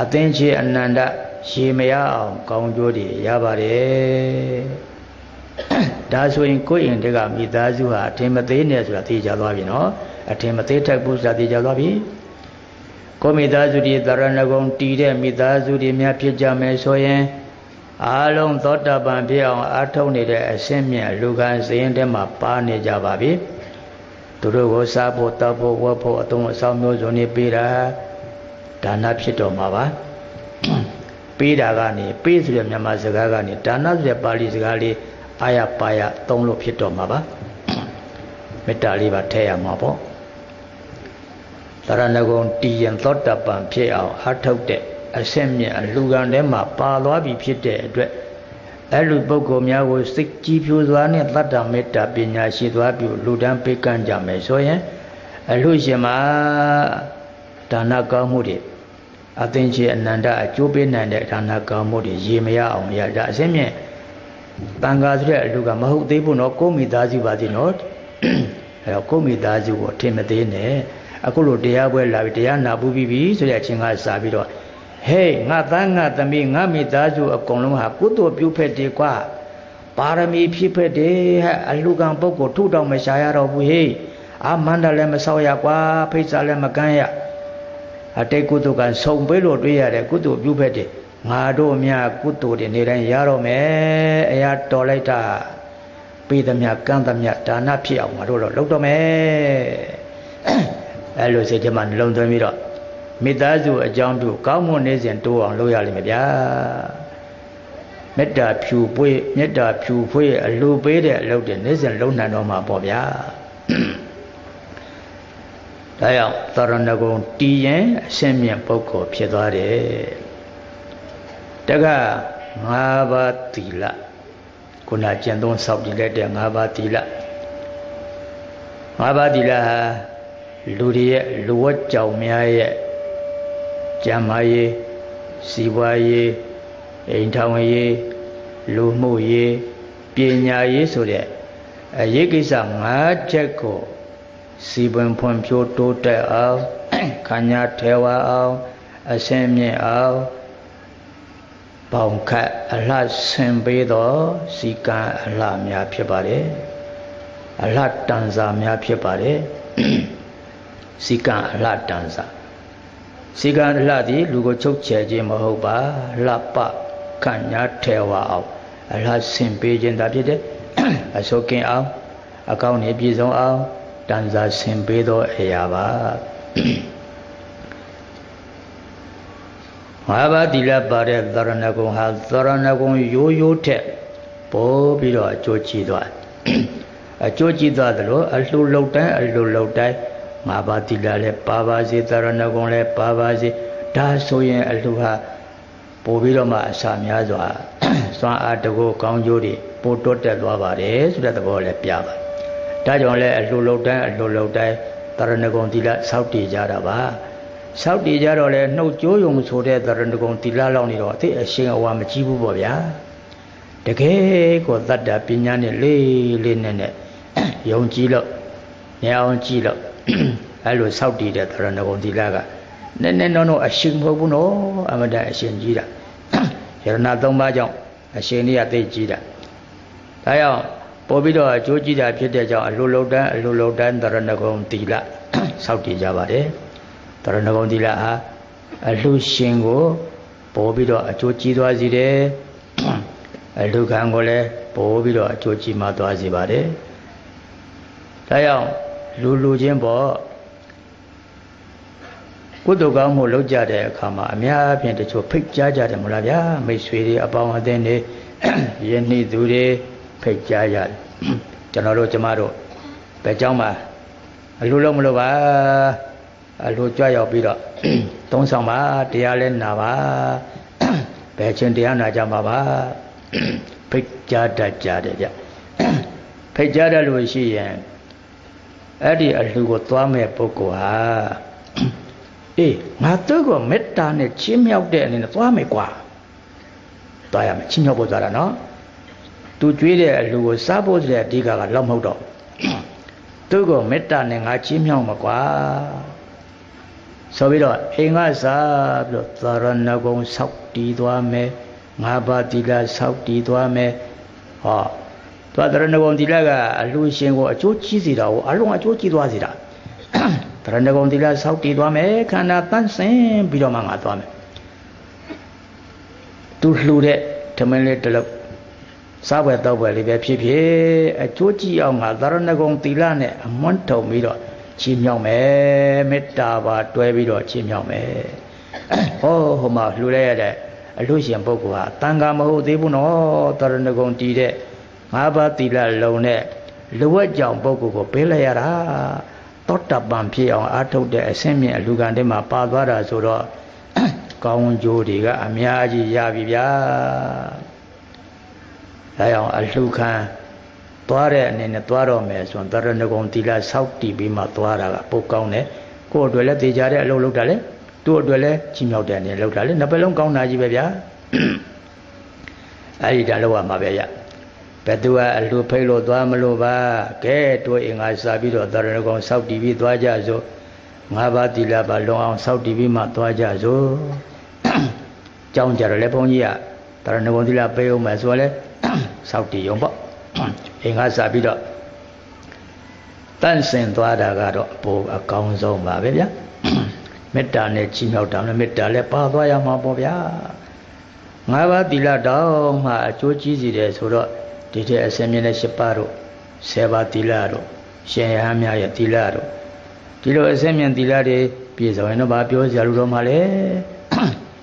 Speaker 1: အသင်္ချေအနန္တရှည်မရအောင် ကောင်းကျိုးတွေရပါတယ်ဒါဆိုရင်ကိုယ့်အိမ်တက်ကမိသားစုဟာအထင်မသေးနဲ့ဆိုတာသိကြသွားပြီနော်အထင်မသေးထိုက်ဘူးဆိုတာသိကြသွားပြီ ကိုမိသားစုတွေသရဏဂုံတည်တဲ့မိသားစုတွေများဖြစ်ကြမယ်ဆိုရင်အားလုံးသောတာပန်ဖြစ်အောင်အားထုတ်နေတဲ့အရှင်းမြတ်လူခံစရင်ထဲမှာပါနေကြပါပြီသူတို့ကိုစားဖို့တောက်ဖို့ဝတ်ဖို့အသုံးအဆောင်မျိုးစုံနေပေးတာဒါနဖြစ်တော်မှာပါပေးတာကနေပေးဆိုတဲ့မြန်မာစကားကနေဒါနဆိုတဲ့ပါဠိစကားလေးအာရပါရသုံးလို့ဖြစ်တော်မှာပါမေတ္တာလေးပါထည့်ရမှာပေါ့ သရဏဂုံတည်ရင်သောတပန်ဖြစ်အောင်အထုတ်တဲ့အဆင့်မြင့်အလူကံထဲမှာပါသွားပြီဖြစ်တဲ့အတွက်အဲ့လူပုဂ္ဂိုလ်များကိုစိတ်ကြည်ဖြူစွာနဲ့တတ္တမေတ္တာပညာရှိသွားပြုလူတန်းပေးကမ်းကြမယ်ဆိုရင်အလူရှင်မှာဒါနကောင်းမှုတွေအသင်္ချေအနန္တအကျိုးပေးနိုင်တဲ့ဒါနကောင်းမှုတွေရေမရအောင်ရဒါအစင်းမြင့်တန်ခါဆိုတဲ့အလူကမဟုတ်သေးဘူးနော်ကိုမိသားစုပါသေးနော်အဲတော့ကိုမိသားစုကိုထင်မသေးနဲ့ အခုလိုတရားပွဲလာပြီးတရားနာပူပြီးပြီဆိုတဲ့အချင်းကစာပြီးတော့ဟေးငါသားငါသမီးငါမိသားစုအကုန်လုံးဟာကုသိုလ်ပြုဖက်တယ်ကွာပါရမီဖြစ်ဖက်တယ်ဟဲ့အလူကံပုဂ္ဂိုလ်ထုတောင်မရှာရတော့ဘူးဟေးအာမန္တလည်းမဆောက်ရကွာဖိတ်စာလည်းမကမ်းရအတိတ်ကုသိုလ်ကဆုံပေးလို့တွေးရတယ်ကုသိုလ်ပြုဖက်တယ်ငါတို့မြကုသိုလ်တွေနေတိုင်းရတော့မယ်အရာတော်လိုက်တာပေးသမျှကမ်းသမျှဒါနဖြစ်အောင်ငါတို့တော့လုပ်တော့မယ် အဲလိုစိတ်ထဲမှာနှလုံးသွင်းပြီးတော့မိသားစုအကြောင်းပြုကောင်းမွန်နေစဉ်တိုးအောင်လုပ်ရလိမ့်မယ်ဗျာမေတ္တာဖြူပွေးမေတ္တာဖြူဖွေးအလိုပေးတဲ့အလုပ်တွေနေစဉ်လုံးနိုင်တော့မှာပေါ့ဗျာဒါကြောင့်သရဏဂုံတည်ရင်အရှင်းမြင့်ပုဂ္ဂိုလ်ဖြစ်သွားတယ်တက၅ပါးသီလခုနကျင့်သုံးဆောက်တည်လိုက်တဲ့၅ပါးသီလ၅ပါးသီလဟာ လူတွေရဲ့လူဝတ်ကြောင်များရဲ့ကျမ်းမာရေးစီးပွားရေးအိမ်ထောင်ရေးလူမှုရေးပညာရေးဆိုတဲ့အရေးကိစ္စ၅ချက်ကိုစီပွန်ဖွံ့ဖြိုးတိုးတက်အောင်ခန္ဓာထဲဝအောင်အစင်းမြင့်အောင်ပေါင်ခတ်အလှဆင်ပေးသောစီကံအလှများဖြစ်ပါတယ်အလှတန်စာများဖြစ်ပါတယ် စီကံအလှတန်စာစီကံလှသည်လူကိုချုပ်ချယ်ခြင်းမဟုတ်ပါလှပခန့်ညာထဲဝအောင်အလှဆင်ပေးခြင်းသာဖြစ်တယ်အစိုးကင်အောင်အကောင်းနေပြည်စုံအောင်တန်စာဆင်ပေးသောအရာပါမဟာဗတိလပါတဲ့သရဏဂုံဟာသရဏဂုံရိုးရိုးထက်ပိုပြီးတော့အကျိုးကြီးသွားအကျိုးကြီးသွားသလိုအလှူလှုပ်တိုင်းအလှူလှုပ်တိုင်း ငါးပါးတိလာလည်းပါပါစေသရဏဂုံလည်းပါပါစေဒါဆိုရင်အလှဟာပို့ပြီးတော့မှအစာများစွာစွမ်းအားတကောကောင်းကျိုးတွေပို့တွတ်တက်သွားပါတယ်ဆိုတဲ့သဘောလည်းပြပါဒါကြောင့်လည်းအလှလှုပ်တိုင်းအလှလှုပ်တိုင်းသရဏဂုံတိလာစောက်တည်ကြတာပါစောက်တည်ကြတော့လဲနှုတ်ကြိုးယုံဆိုတဲ့သရဏဂုံတိလာလောက်နေတော့အသိအရှင်အဝါမကြည့်ဘူးပေါ့ဗျာတကယ်ကိုတတ္တပညာနဲ့လေးလေးနဲ့နဲ့ယုံကြည်လို့ဉာဏ်အောင်ကြည့်လို့ အဲ့လိုစောက်တည်တဲ့သရဏဂုံသီလကနည်းနည်းတော့တော့အရှင်မဟုတ်ဘူးနော်အမတန်အရှင်ကြီးတာယရဏသုံးပါးကြောင့်အရှင်ကြီးကသိကြီးတာဒါကြောင့်ပို့ပြီးတော့အကျိုးကြီးတာဖြစ်တဲ့ကြောင့်အလိုလိုတန်းအလိုလိုတန်းသရဏဂုံသီလစောက်တည်ကြပါတယ်သရဏဂုံသီလဟာအလှရှင်ကိုပို့ပြီးတော့အကျိုးကြီးသွားစေတယ်အလူခံကိုလည်းပို့ပြီးတော့အကျိုးကြီးမှသွားစေပါတယ်ဒါကြောင့် လူလူချင်းပေါ့ကုသိုလ်ကောင်းမှုလုပ်ကြတဲ့အခါမှာအများအပြားတချို့ဖိတ်ကြားကြတယ်မလားဗျာမိတ်ဆွေတွေအပေါင်းအသင်းတွေယဉ်နှီးသူတွေဖိတ်ကြားရတယ်ကျွန်တော်တို့ကျမတို့ဘယ်ကြောင်းမှာအလိုလုံးမလို့ပါအလိုကြွရောက်ပြီးတော့သုံးဆောင်ပါတရားလဲနာပါဘယ်ချင်းတရားနာကြမှာပါဖိတ်ကြားတတ်ကြတယ်ဗျဖိတ်ကြားတတ်လို့ရှိရင် အဲ့ဒီအလှကိုသွားမဲ့ပုဂ္ဂိုလ်ဟာအေးငါတို့ကမေတ္တာနဲ့ချင်းမြောက်တဲ့အနေနဲ့သွားမယ်ကွာသွားရမယ်ချင်းမြောက်ဖို့သွားတာနော်သူကြွေးတဲ့အလှကိုစားဖို့ဆိုတဲ့အဓိကကလောက်မဟုတ်တော့သူကမေတ္တာနဲ့ငါချင်းမြောက်မှာကွာဆိုပြီးတော့အိမ်ကစားပြီးတော့သာရဏဂုံဆောက်တီးသွားမယ်ငါးပါးသီလဆောက်တီးသွားမယ်ဟော သွားတရဏဂုံသီလကအလှရှင်ကိုအကျိုးကြီးစေတာကိုအလုံးအကျိုးကြီးသွားစေတာတရဏဂုံသီလစောက်တည်သွားမယ်ခန္ဓာတန့်စင်ပြီးတော့မှငါသွားမယ်သူလှူတဲ့ဓမင်းလေးတစ်လုံးစားပွဲတောက်ပွဲလေးပဲဖြစ်ဖြစ်အကျိုးကြည့်အောင်ငါသရဏဂုံသီလနဲ့အမွန်းထုံပြီးတော့ချီးမြှောက်မယ်မေတ္တာပါတွဲပြီးတော့ချီးမြှောက်မယ်ဟောဟိုမှာလှူလိုက်ရတဲ့အလို့ရှင်ပုဂ္ဂိုလ်ဟာတန်ခါမဟုတ်သေးဘူးနော်သရဏဂုံတည်တဲ့ ငါးပါးသီလလုံနဲ့လူဝက်ကြောင်ပုဂ္ဂိုလ်ကိုပေးလိုက်ရတာတောတပံဖြစ်အောင်အာထုတ်တဲ့အဆင့်မြင့်အလူကံတွေမှာပါသွားတာဆိုတော့ကောင်းကျိုးတွေကအများကြီးရပြီဗျာဒါကြောင့်အလှခံသွားတဲ့အနေနဲ့သွားတော့မယ်ဆိုရင်တရဏဂုံတီလာဆောက်တည်ပြီးမှသွားတာကပိုကောင်းတယ်ကိုယ့်အတွက်လည်းတေချာတဲ့အလုပ်လုပ်တာလေသူ့အတွက်လည်းချီးမြှောက်တဲ့အနေနဲ့လုပ်တာလေနှစ်ပတ်လုံးကောင်းတာကြီးပဲဗျာအဲ့ဒီဒါလောက်ရမှာပဲရ ဘယ်သူကအလှဖိတ်လို့သွားမလို့ပါကဲတို့အင်္ဂါစာပြီးတော့တရဏဂုံဆောက်တည်ပြီးသွားကြစို့ငါးပါးတီလာပါလုံအောင်ဆောက်တည်ပြီးမှသွားကြစို့ကြောင်းကြတော့လေဘုန်းကြီးကတရဏဂုံတီလာပေးအောင်မယ်ဆိုတော့လေဆောက်တည်ရုံပေါ့အင်္ဂါစာပြီးတော့တန့်စင်သွားတာကတော့ပိုအကောင်းဆုံးပါပဲဗျာမေတ္တာနဲ့ချီးမြှောက်တာနဲ့မေတ္တာလည်းပါသွားရမှာပေါ့ဗျာငါးပါးသီလတောင်းမှအကျိုးကြီးစီတယ်ဆိုတော့ ဒီတဲ့အစင်မြင့်တဲ့၈ပါးတို့၁၀ပါးသီလတို့ရှင်ရဟန်းများရဲ့သီလတို့ဒီလိုအစင်မြင့်သီလတွေပြည့်စုံရင်တော့ဗာပြောစရာလူတော်မှလည်း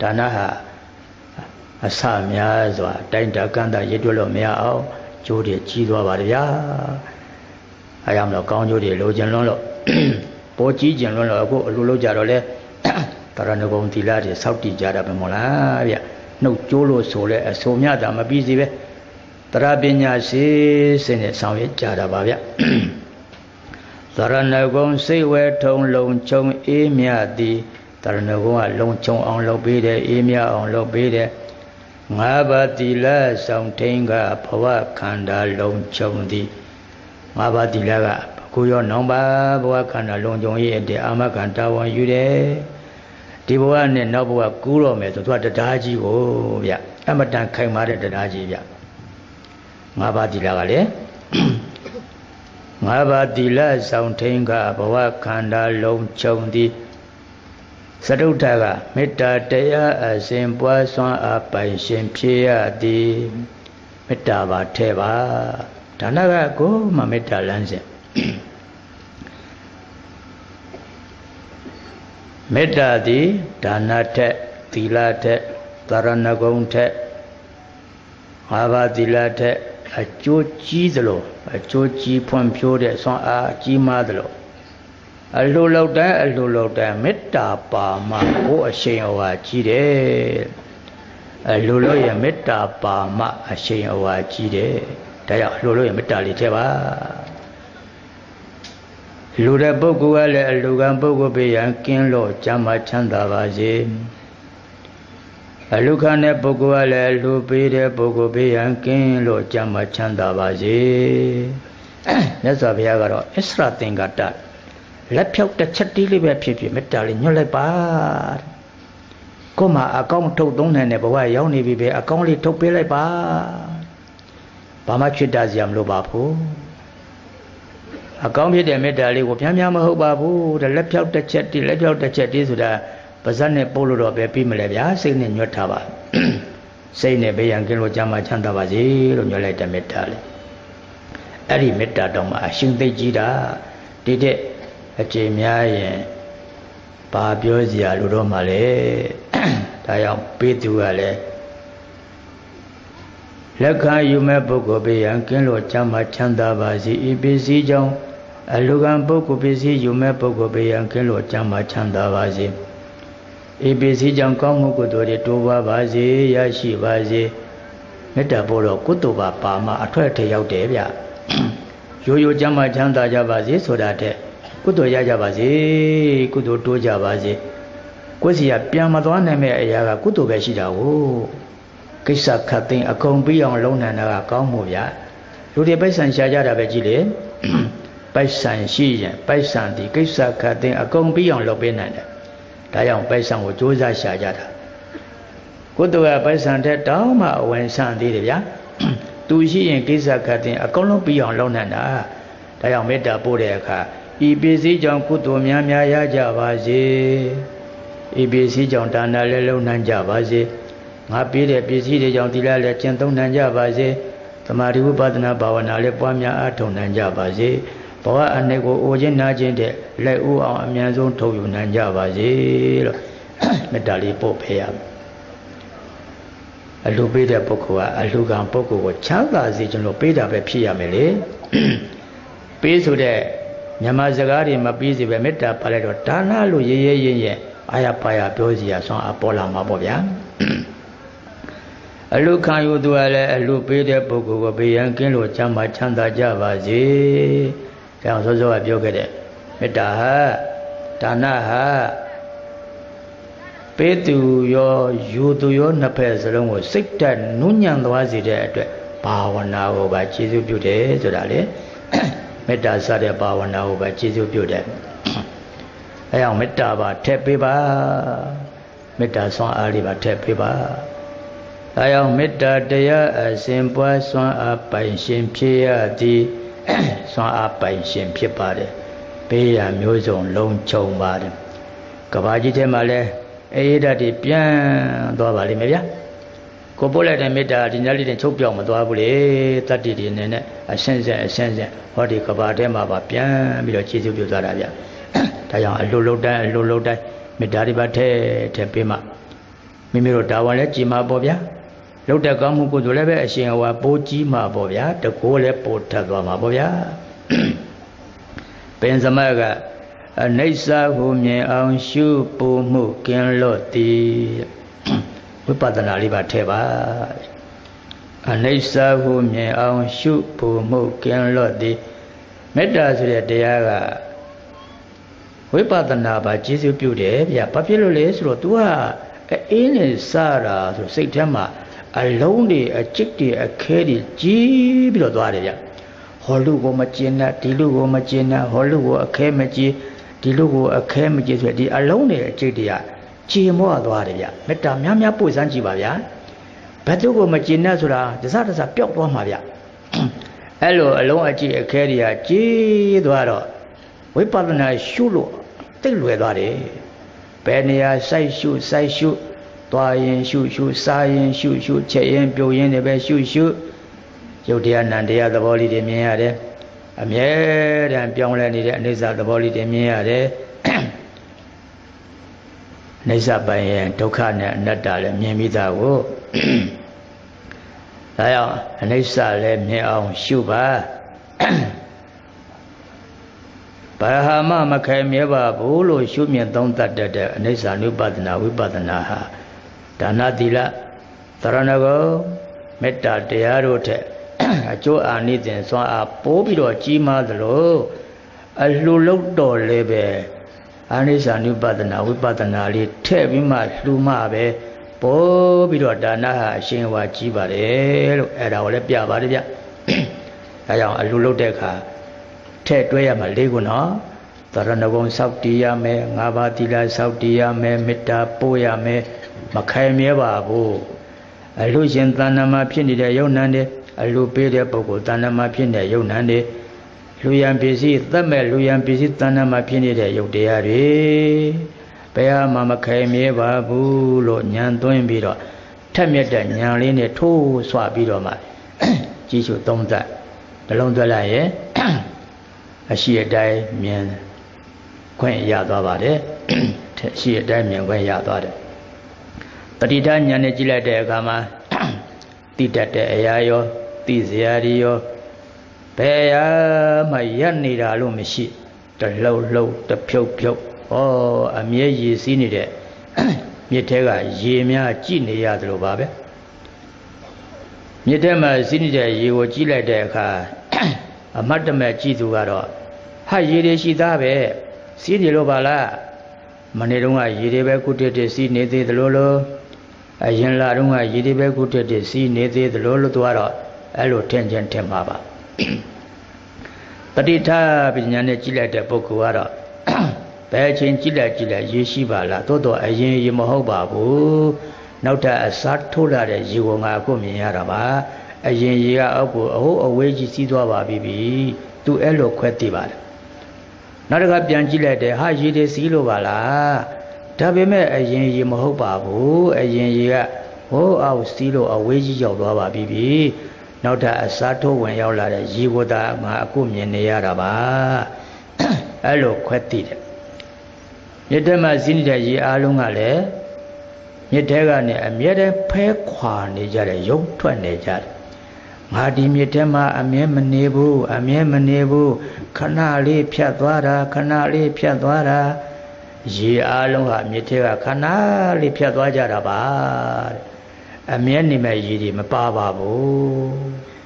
Speaker 1: ဒါနဟာအစများစွာတိုင်းတာကန့်တာရည်တွက်လို့မရအောင်ကျိုးတွေကြီးသွားပါလေဗျာအဲရမလို့ကောင်းကျိုးတွေလိုချင်လွန်းလို့ပေါ်ကြီးကျင်လွန်းလို့အခုအလိုလိုကြတော့လဲတရဏဂုံသီလတွေစောက်တည်ကြတာပဲမို့လားဗျနှုတ်ကျိုးလို့ဆိုလဲအဆိုမြတာမပြီးစီပဲတ ရပညာရှိစင်နဲ့ဆောင်ရွက်ကြတာပါဗျသရဏဂုံစိတ်ဝဲထုံလုံချုံအေးမြသည်တရဏဂုံကလုံချုံအောင်လုပ်ပေးတယ်အေးမြအောင်လုပ်ပေးတယ်ငါးပါးတိလဆောင်ထိန်ကဘဝခန္ဓာလုံးချုံသည်ငါးပါးတိလကကိုရောနောင်ပါဘဝခန္ဓာလုံးချုံရဲ့တဲ့အာမခံတာဝန်ယူတယ်ဒီဘဝနဲ့နောက်ဘဝကူးတော့မယ်ဆိုသူကတရားကြီးကိုဗျအမတန်ခိုင်မာတဲ့တရားကြီးဗျ ငါးပါးတိလကလည်းငါးပါးတိလဆောင်ထိန်ကဘဝခန္ဓာလုံးချုံသည်စတုထကမေတ္တာတရားအစဉ်ပွားစွမ်းအားပိုင်ရှင်ဖြစ်ရသည်မေတ္တာပါထဲပါဒါနကကိုမှမေတ္တာလမ်းစဉ်မေတ္တာသည်ဒါနထက်သီလထက်သရဏဂုံထက်ငါးပါးသီလထက် အကျိုးကြီးသလိုအကျိုးကြီးဖွံ့ဖြိုးတဲ့စွမ်းအားကြီးမားသလိုအလှလောက်တိုင်းအလှလောက်တိုင်းမေတ္တာပါမှကိုအရှိန်အဝါကြီးတယ်အလှလို့ရမေတ္တာပါမှအရှိန်အဝါကြီးတယ်ဒါကြောင့်အလှလို့ရမေတ္တာလေးထည့်ပါလူတဲ့ပုဂ္ဂိုလ်ကလည်းအလူကံပုဂ္ဂိုလ်ပြရန်ကင်းလို့ကျမ်းမာချမ်းသာပါစေ အလူခံတဲ့ပုဂ္ဂိုလ်ကလည်းလူပေးတဲ့ပုဂ္ဂိုလ်ပြရန်ကင်းလို့ကျမ်းမာချမ်းသာပါစေမြတ်စွာဘုရားကတော့အစ္စရသင်္ကတလက်ဖြောက်တစ်ချက်တီးလေးပဲဖြစ်ဖြစ်မေတ္တာလေးညွှန်လိုက်ပါကိုမအကောင့်ထုတ်သုံးနိုင်တဲ့ဘဝရောက်နေပြီပဲအကောင့်လေးထုတ်ပေးလိုက်ပါဘာမှချွတ်တာစရာမလိုပါဘူးအကောင့်ဖြစ်တဲ့မေတ္တာလေးကိုပြန်ပြန်မဟုတ်ပါဘူးတဲ့လက်ဖြောက်တစ်ချက်တီးလက်ဖြောက်တစ်ချက်တီးဆိုတာ ပါဇက်နဲ့ပို့လို့တော့ပဲပြီးမလဲဗျာစိတ်နဲ့ညွှတ်ထားပါစိတ်နဲ့ဘေးရန်ကင်းလို့ကြမ်းမှချမ်းသာပါစေလို့ညွှန်လိုက်တဲ့မေတ္တာလေးအဲ့ဒီမေတ္တာတော့မှအရှင်သိကြီးတာဒီတဲ့အကျေများရင်ဘာပြောစရာလိုတော့မှလဲဒါကြောင့်ပေးသူကလည်းလက်ခံယူမဲ့ပုဂ္ဂိုလ်ပေးရန်ကင်းလို့ချမ်းသာချမ်းသာပါစေဤပစ္စည်းကြောင့်အလူကံပုဂ္ဂိုလ်ပစ္စည်းယူမဲ့ပုဂ္ဂိုလ်ပေးရန်ကင်းလို့ချမ်းသာချမ်းသာပါစေ ဤပစ္စည်းကြောင့်ကောင်းမှုကုသိုလ်တွေတိုးပွားပါစေရရှိပါစေမေတ္တာပို့တော့ကုသိုလ်ပါပါမှအထွတ်အထည်ရောက်တယ်ဗျရိုးရိုးချမ်းသာချမ်းသာကြပါစေဆိုတာတဲ့ကုသိုလ်ရကြပါစေကုသိုလ်တိုးကြပါစေကိုယ်စီကပြန်မသွားနိုင်မဲ့အရာကကုသိုလ်ပဲရှိတာကိုကိစ္စခတ်သိမ်းအကုန်ပြီးအောင်လုံးနိုင်တာကကောင်းမှုဗျလူတွေပိုက်ဆံရှာကြတာပဲကြည့်လေပိုက်ဆံရှိရင်ပိုက်ဆံဒီကိစ္စခတ်သိမ်းအကုန်ပြီးအောင်လုပ်ပေးနိုင်တယ် ဒါကြောင့်ပိုက်ဆံကိုစ조사ရှာကြတာကုသိုလ်ကပိုက်ဆံတဲ့တောင်းမှအဝင်ဆံသေးတယ်ဗျာသူရှိရင်ကိစ္စခတ်သိမ်းအကုန်လုံးပြီးအောင်လုပ်နိုင်တာဒါကြောင့်မေတ္တာပို့တဲ့အခါဤပစ္စည်းကြောင့်ကုသိုလ်များများရကြပါစေဤပစ္စည်းကြောင့်ဒါနလည်းလုံနိုင်ကြပါစေငါပေးတဲ့ပစ္စည်းတွေကြောင့်သီလလည်းကျင့်သုံးနိုင်ကြပါစေသသမာဓိဝိပဿနာဘာဝနာလည်းပွားများအားထုတ်နိုင်ကြပါစေ ဘဝအနေကိုအိုခြင်းနာခြင်းတဲ့လက်ဦးအောင်အမြန်ဆုံးထုတ်ယူနိုင်ကြပါစေလို့မေတ္တာလေးပို့ဖေးရအလှပေးတဲ့ပုဂ္ဂိုလ်ကအလှကံပုဂ္ဂိုလ်ကိုချမ်းသာစေခြင်းလို့ပေးတာပဲဖြစ်ရမယ်လေပေးဆိုတဲ့မြန်မာစကားတွေမပြီးစီပဲမေတ္တာပါလိုက်တော့ဒါနလို့ရဲရဲရင်ရဲ့အာရပါရပြောစီရဆွမ်းအပေါ်လာမှာပေါ့ဗျာအလုခံယူသူကလည်းအလုပေးတဲ့ပုဂ္ဂိုလ်ကိုဘေးရန်ကင်းလို့ချမ်းသာချမ်းသာကြပါစေ။ ဒါအောင်စောစောကပြောခဲ့တဲ့မေတ္တာဟာဒါနဟာပေးသူရောယူသူရောနှစ်ဖက်စလုံးကိုစိတ်တက်နုညံ့သွားစေတဲ့အတွက်ဘာဝနာကိုပါကျေစုပြုတယ်ဆိုတာလေမေတ္တာစတဲ့ဘာဝနာကိုပါကျေစုပြုတယ်အဲအောင်မေတ္တာပါထည့်ပေးပါမေတ္တာဆွမ်းအားလေးပါထည့်ပေးပါအဲအောင်မေတ္တာတရားအစဉ်ပွားဆွမ်းအားပိုင်ရှင်ဖြစ်ရသည် ဆွမ်းအားပိုင်ရှင်ဖြစ်ပါတယ်ပေးရမျိုးစုံလုံးချုံပါတယ်ကဘာကြီးထဲမှာလဲအေးဓာတ်တွေပြန်သွားပါလိမ့်မယ်ဗျာကိုပို့လိုက်တဲ့မေတ္တာဒီညလေးတင်ချုပ်ပြောင်းမသွားဘူးလေတတ္တိတွေနဲ့နဲ့အရှင်းဆက်အရှင်းဆက်ဟောဒီကဘာထဲမှာပါပြန်ပြီးတော့ခြေစုပ်ပြသွားတာဗျာဒါကြောင့်အလိုလိုတိုင်းအလိုလိုတိုင်းမေတ္တာတွေပါထဲထဲပေးမှမိမိတို့တာဝန်လည်းကြည်မှာပေါ့ဗျာ လုတ်တဲ့ကောင်းမှုကုသိုလ်လည်းပဲအရှင်ဟောပိုးကြီးမှာပေါ့ဗျာတကိုးလည်းပိုးထပ်သွားမှာပေါ့ဗျာပင်စမကအနိစ္စဟုမြင်အောင်ရှုပူမှုကင်းလွတ်သည်ဝိပဿနာလေးပါထည့်ပါအနိစ္စဟုမြင်အောင်ရှုပူမှုကင်းလွတ်သည်မေတ္တာဆိုတဲ့တရားကဝိပဿနာပါကျေစုပြုတယ်ဗျဘာဖြစ်လို့လဲဆိုတော့ तू ကအေးနဲ့စတာဆိုစိတ်ထဲမှာ အလုံးတွေအကျစ်တွေအခဲတွေကြီးပြီးတော့သွားတယ်ဗျဟောလူကိုမကျင်တဲ့ဒီလူကိုမကျင်တဲ့ဟောလူကိုအခဲမကြီးဒီလိုကိုအခဲမကြည့်ဆိုဒီအလုံးနဲ့အကျိတ်တရားခြေမောသွားတယ်ဗျမေတ္တာများများပို့စမ်းကြည့်ပါဗျာဘယ်သူကိုမကျင်နဲ့ဆိုတာတစတစပျောက်သွားမှာဗျအဲ့လိုအလုံးအကျိတ်အခဲတွေကကြီးသွားတော့ဝိပဿနာရှုလို့တိတ်လွယ်သွားတယ်ဘယ်နေရာစိုက်ရှုစိုက်ရှု သွားရင်ရှုရှုစားရင်ရှုရှုချက်ရင်ပြုတ်ရင်လည်းပဲရှုရှုရုပ်တရားနံတရားသဘောလေးတွေမြင်ရတယ်အမြဲတမ်းပြောင်းလဲနေတဲ့အနိစ္စသဘောလေးတွေမြင်ရတယ်အိစ္စပိုင်ရဲ့ဒုက္ခနဲ့အနတ္တလည်းမြင်ပြီးသားကိုဒါကြောင့်အနိစ္စလည်းမြင်အောင်ရှုပါဘာဟာမမခဲမြဲပါဘူးလို့ရှုမြင်သုံးသတ်တဲ့အနိစ္စ ानु ပဒနာဝိပဒနာဟာ ဒါနသီလသရဏဂောမေတ္တာတရားတို့ထက်အကျိုးအာနိသင်စွမ်းအားပိုးပြီးတော့ကြီးမားသလိုအလှလုတ်တော်လည်းပဲအာနိသနုပဒနာဝိပဒနာလေးထည့်ပြီးမှလှူမှပဲပိုးပြီးတော့ဒါနဟာအရှင်ဝါကြီးပါတယ်လို့အဲ့ဒါကိုလည်းပြပါတယ်ဗျအဲကြောင့်အလှလုတ်တဲ့အခါထည့်တွဲရမှာလေးခုနော်သရဏဂုံစောက်တည်ရမယ်ငါးပါးသီလစောက်တည်ရမယ်မေတ္တာပို့ရမယ် မခိုင်မြဲပါဘူးအလှရှင်တဏ္ဍမှာဖြစ်နေတဲ့ယုံနံတဲ့အလူပေးတဲ့ပုဂ္ဂိုလ်တဏ္ဍမှာဖြစ်တဲ့ယုံနံတွေလူယံပစ္စည်းသတ်မဲ့လူယံပစ္စည်းတဏ္ဍမှာဖြစ်နေတဲ့ယုတ်တရားတွေဘယ်ဟာမှမခဲမြဲပါဘူးလို့ညံသွင်းပြီးတော့ထက်မြက်တဲ့ညံလေးနဲ့ထိုးဆွပြီးတော့မှကြီးစုသုံးသပ်နှလုံးသွက်လိုက်ရဲ့အရှိအတိုင်းမြင်ခွင့်ရသွားပါတယ်အရှိအတိုင်းမြင်ခွင့်ရသွားတယ် ပဋိဌာဉာဏ်နဲ့ကြည့်လိုက်တဲ့အခါမှာတိတတ်တဲ့အရာရောသိစရာတွေရောဘယ်ရာမှရက်နေတာလို့မရှိတလှုပ်လှုပ်တဖြုတ်ဖြုတ်ဩအမြဲရည်စည်းနေတဲ့မြစ်ထဲကရေများကြည့်နေရတယ်လို့ပါပဲမြစ်ထဲမှာစီးနေတဲ့ရေကိုကြည့်လိုက်တဲ့အခါအမတ်တမဲ့ကြည့်သူကတော့ဟာရေတွေရှိသားပဲစီးနေလို့ပါလားမနေ့တုန်းကရေတွေပဲကုတ္တတစီးနေသေးသလိုလို အရင်လာတုန်းကရေတွေပဲကုတ္တတစီးနေသေးသလိုလိုသူကတော့အဲ့လိုထင်ချင်းထင်ပါပါပဋိဌာပညာနဲ့ကြည့်လိုက်တဲ့ပုဂ္ဂိုလ်ကတော့ဘယ်ချင်းကြည့်လိုက်ကြည့်လိုက်ရေရှိပါလားသို့တော့အရင်ရေမဟုတ်ပါဘူးနောက်ထပ်အစားထိုးလာတဲ့ရေကိုငါအခုမြင်ရတာပါအရင်ရေကအောက်ကိုအဟုတ်အဝေးကြီးစီးသွားပါပြီပြီသူအဲ့လိုခွဲသိပါတယ်နောက်တစ်ခါပြန်ကြည့်လိုက်တယ်ဟာရေတွေစီးလို့ပါလား ဒါပေမဲ့အရင်ရေမဟုတ်ပါဘူးအရင်ရေကဟိုးအောက်စီးလို့အဝေးကြီးရောက်သွားပါပြီပြီနောက်ထပ်အစားထိုးဝင်ရောက်လာတဲ့ရီဝတာမှာအခုမြင်နေရတာပါအဲ့လိုခွဲသိတယ်မြစ်ထဲမှာစီးနေတဲ့ရေအားလုံးကလည်းမြစ်ထဲကနေအမြဲတမ်းဖဲခွာနေကြတယ်ရုပ်ထွက်နေကြတယ်ငါဒီမြစ်ထဲမှာအမြဲမနေဘူးအမြဲမနေဘူးခဏလေးဖြတ်သွားတာခဏလေးဖြတ်သွားတာ ရေအားလုံးဟာမြစ်ထဲကခဏလေးဖြတ်သွားကြတာပါအမြဲနေမဲ့ရေတွေမပါပါဘူး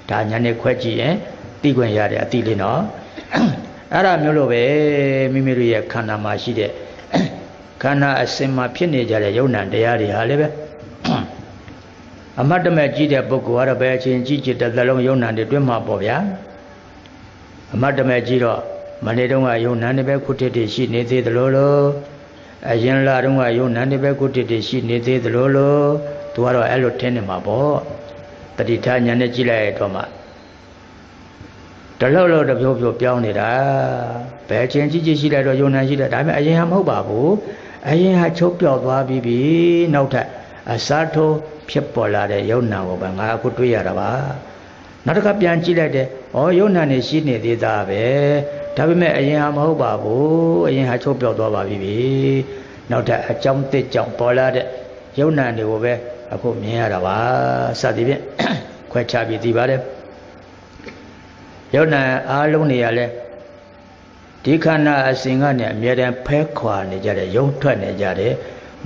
Speaker 1: ဒါညာနဲ့ခွဲကြည့်ရင်သိခွင့်ရတဲ့အတိလေးနော်အဲ့ဒါမျိုးလိုပဲမိမိတို့ရဲ့ခန္ဓာမှာရှိတဲ့ခန္ဓာအစင်မှာဖြစ်နေကြတဲ့ယုံ nant တရားတွေဟာလည်းပဲအမတ်တမဲ့ကြည့်တဲ့ပုဂ္ဂိုလ်ကတော့ဘယ်အချင်းကြည့်ကြည့်တဲ့သလုံးယုံ nant တွေတွင်းမှာပေါ့ဗျာအမတ်တမဲ့ကြည့်တော့မနေ့တုန်းကယုံ nant တွေပဲခုတည်းတည်းရှိနေသေးသလိုလို အရင်လာတုန်းကယုံ nant တွေပဲခုတည်းတည်းရှိနေသေးသလိုလိုသူကတော့အဲ့လိုထင်နေမှာပေါ့တတိထားညာနဲ့ကြည့်လိုက်တော့မှတလောက်လောက်တဖြိုးဖြိုးပြောင်းနေတာဘယ်ချင်းကြည့်ကြည့်ရှိလိုက်တော့ယုံနာရှိတယ်ဒါပေမဲ့အရင်ကမဟုတ်ပါဘူးအရင်ကချုပ်ပြောက်သွားပြီးပြီနောက်ထပ်အစားထိုးဖြစ်ပေါ်လာတဲ့ယုံနာကိုပဲငါအခုတွေးရတာပါနောက်တစ်ခါပြန်ကြည့်လိုက်တယ်ဩယုံနာနေရှိနေသေးတာပဲ ဒါပေမဲ့အရင်ကမဟုတ်ပါဘူးအရင်ကချုပ်ပြောက်သွားပါပြီနောက်ထပ်အကြောင်းတစ်ကြောင့်ပေါ်လာတဲ့ယုံနာတွေကိုပဲအခုမြင်ရတာပါစသည်ဖြင့်ခွဲခြားပြီးသိပါတယ်ယုံနာအားလုံးနေရလဲဒီခန္ဓာအစဉ်ကနေအမြဲတမ်းဖဲခွာနေကြတယ်ယုံထွက်နေကြတယ်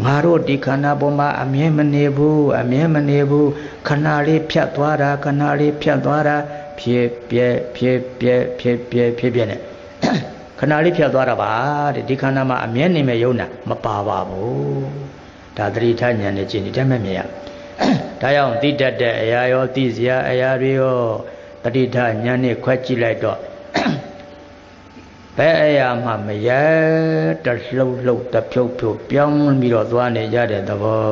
Speaker 1: ငါတို့ဒီခန္ဓာပေါ်မှာအမြဲမနေဘူးအမြဲမနေဘူးခဏလေးဖြတ်သွားတာခဏလေးဖြတ်သွားတာဖြည့်ပြဲဖြည့်ပြဲဖြည့်ပြဲဖြည့်ပြဲနဲ့ ခဏလေးဖြတ်သွားတာပါတဲ့ဒီခန္ဓာမှာအမြဲနေမဲ့ယုံနာမပါပါဘူးဒါသတိထားဉာဏ်နဲ့ကျင့်နေတယ်မဲ့မြင်ရဒါကြောင့်သိတတ်တဲ့အရာရောသိစရာအရာတွေရောတတိထဉာဏ်နဲ့ခွဲကြည့်လိုက်တော့ဘယ်အရာမှမရတလှုပ်လှုပ်တဖြုတ်ဖြုတ်ပြောင်းပြီးတော့သွားနေကြတဲ့သဘော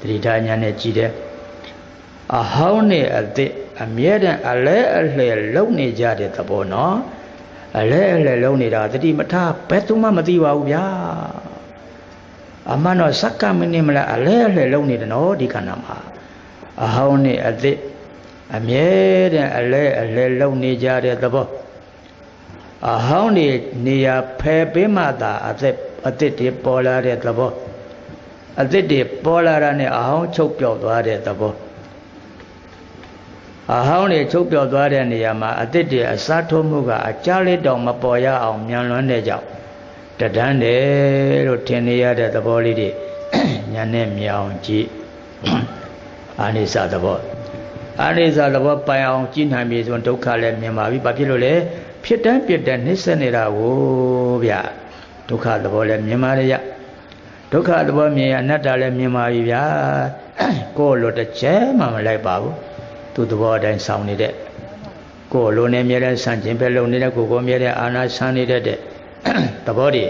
Speaker 1: တတိထဉာဏ်နဲ့ကြည့်တယ်အဟောင်းနဲ့အသစ်အမြဲတမ်းအလဲအလှယ်လုံနေကြတဲ့သဘောနော် အလဲအလှယ်လုံနေတာတတိမထဘယ်သူမှမသိပါဘူးဗျာအမှန်တော့စက္ကမနစ်မလားအလဲအလှယ်လုံနေတယ်နော်ဒီခန္ဓာမှာအဟောင်းနဲ့အသစ်အမြဲတမ်းအလဲအလဲလုံနေကြတဲ့သဘောအဟောင်းနေနေရာဖယ်ပေးမှသာအသက်အသက်တွေပေါ်လာတဲ့သဘောအသက်တွေပေါ်လာတာနဲ့အဟောင်းချုပ်ပြောက်သွားတဲ့သဘော အဟောင်းတွေချုပ်ပြောက်သွားတဲ့နေရာမှာအသက်တွေအစားထိုးမှုကအကြလေးတောင်မပေါ်ရအောင်မြန်လွန်းတဲ့ကြောင့်တဒန်းတယ်လို့ထင်နေရတဲ့သဘောလေးတွေညာနဲ့မြောင်ကြည့်အာနိစ္စသဘောအာနိစ္စသဘောပိုင်အောင်ကြည့်နိုင်ပြီဆိုရင်ဒုက္ခလည်းမြင်ပါပြီဘာဖြစ်လို့လဲဖြစ်တန်းပြတဲ့နှိစ္စနေတာကိုဗျဒုက္ခသဘောလည်းမြင်ပါရရဒုက္ခသဘောမြင်ရအနတ္တလည်းမြင်ပါပြီဗျာကိုယ်လိုတစ်ချက်မှမလိုက်ပါဘူး သူသဘောအတိုင်းဆောင်နေတဲ့ကိုယ်လိုနေမြဲတဲ့ဆန့်ကျင်ပဲလုံနေတဲ့ကိုယ်ကိုမြဲတဲ့အာနာဆန်းနေတဲ့သဘောတွေ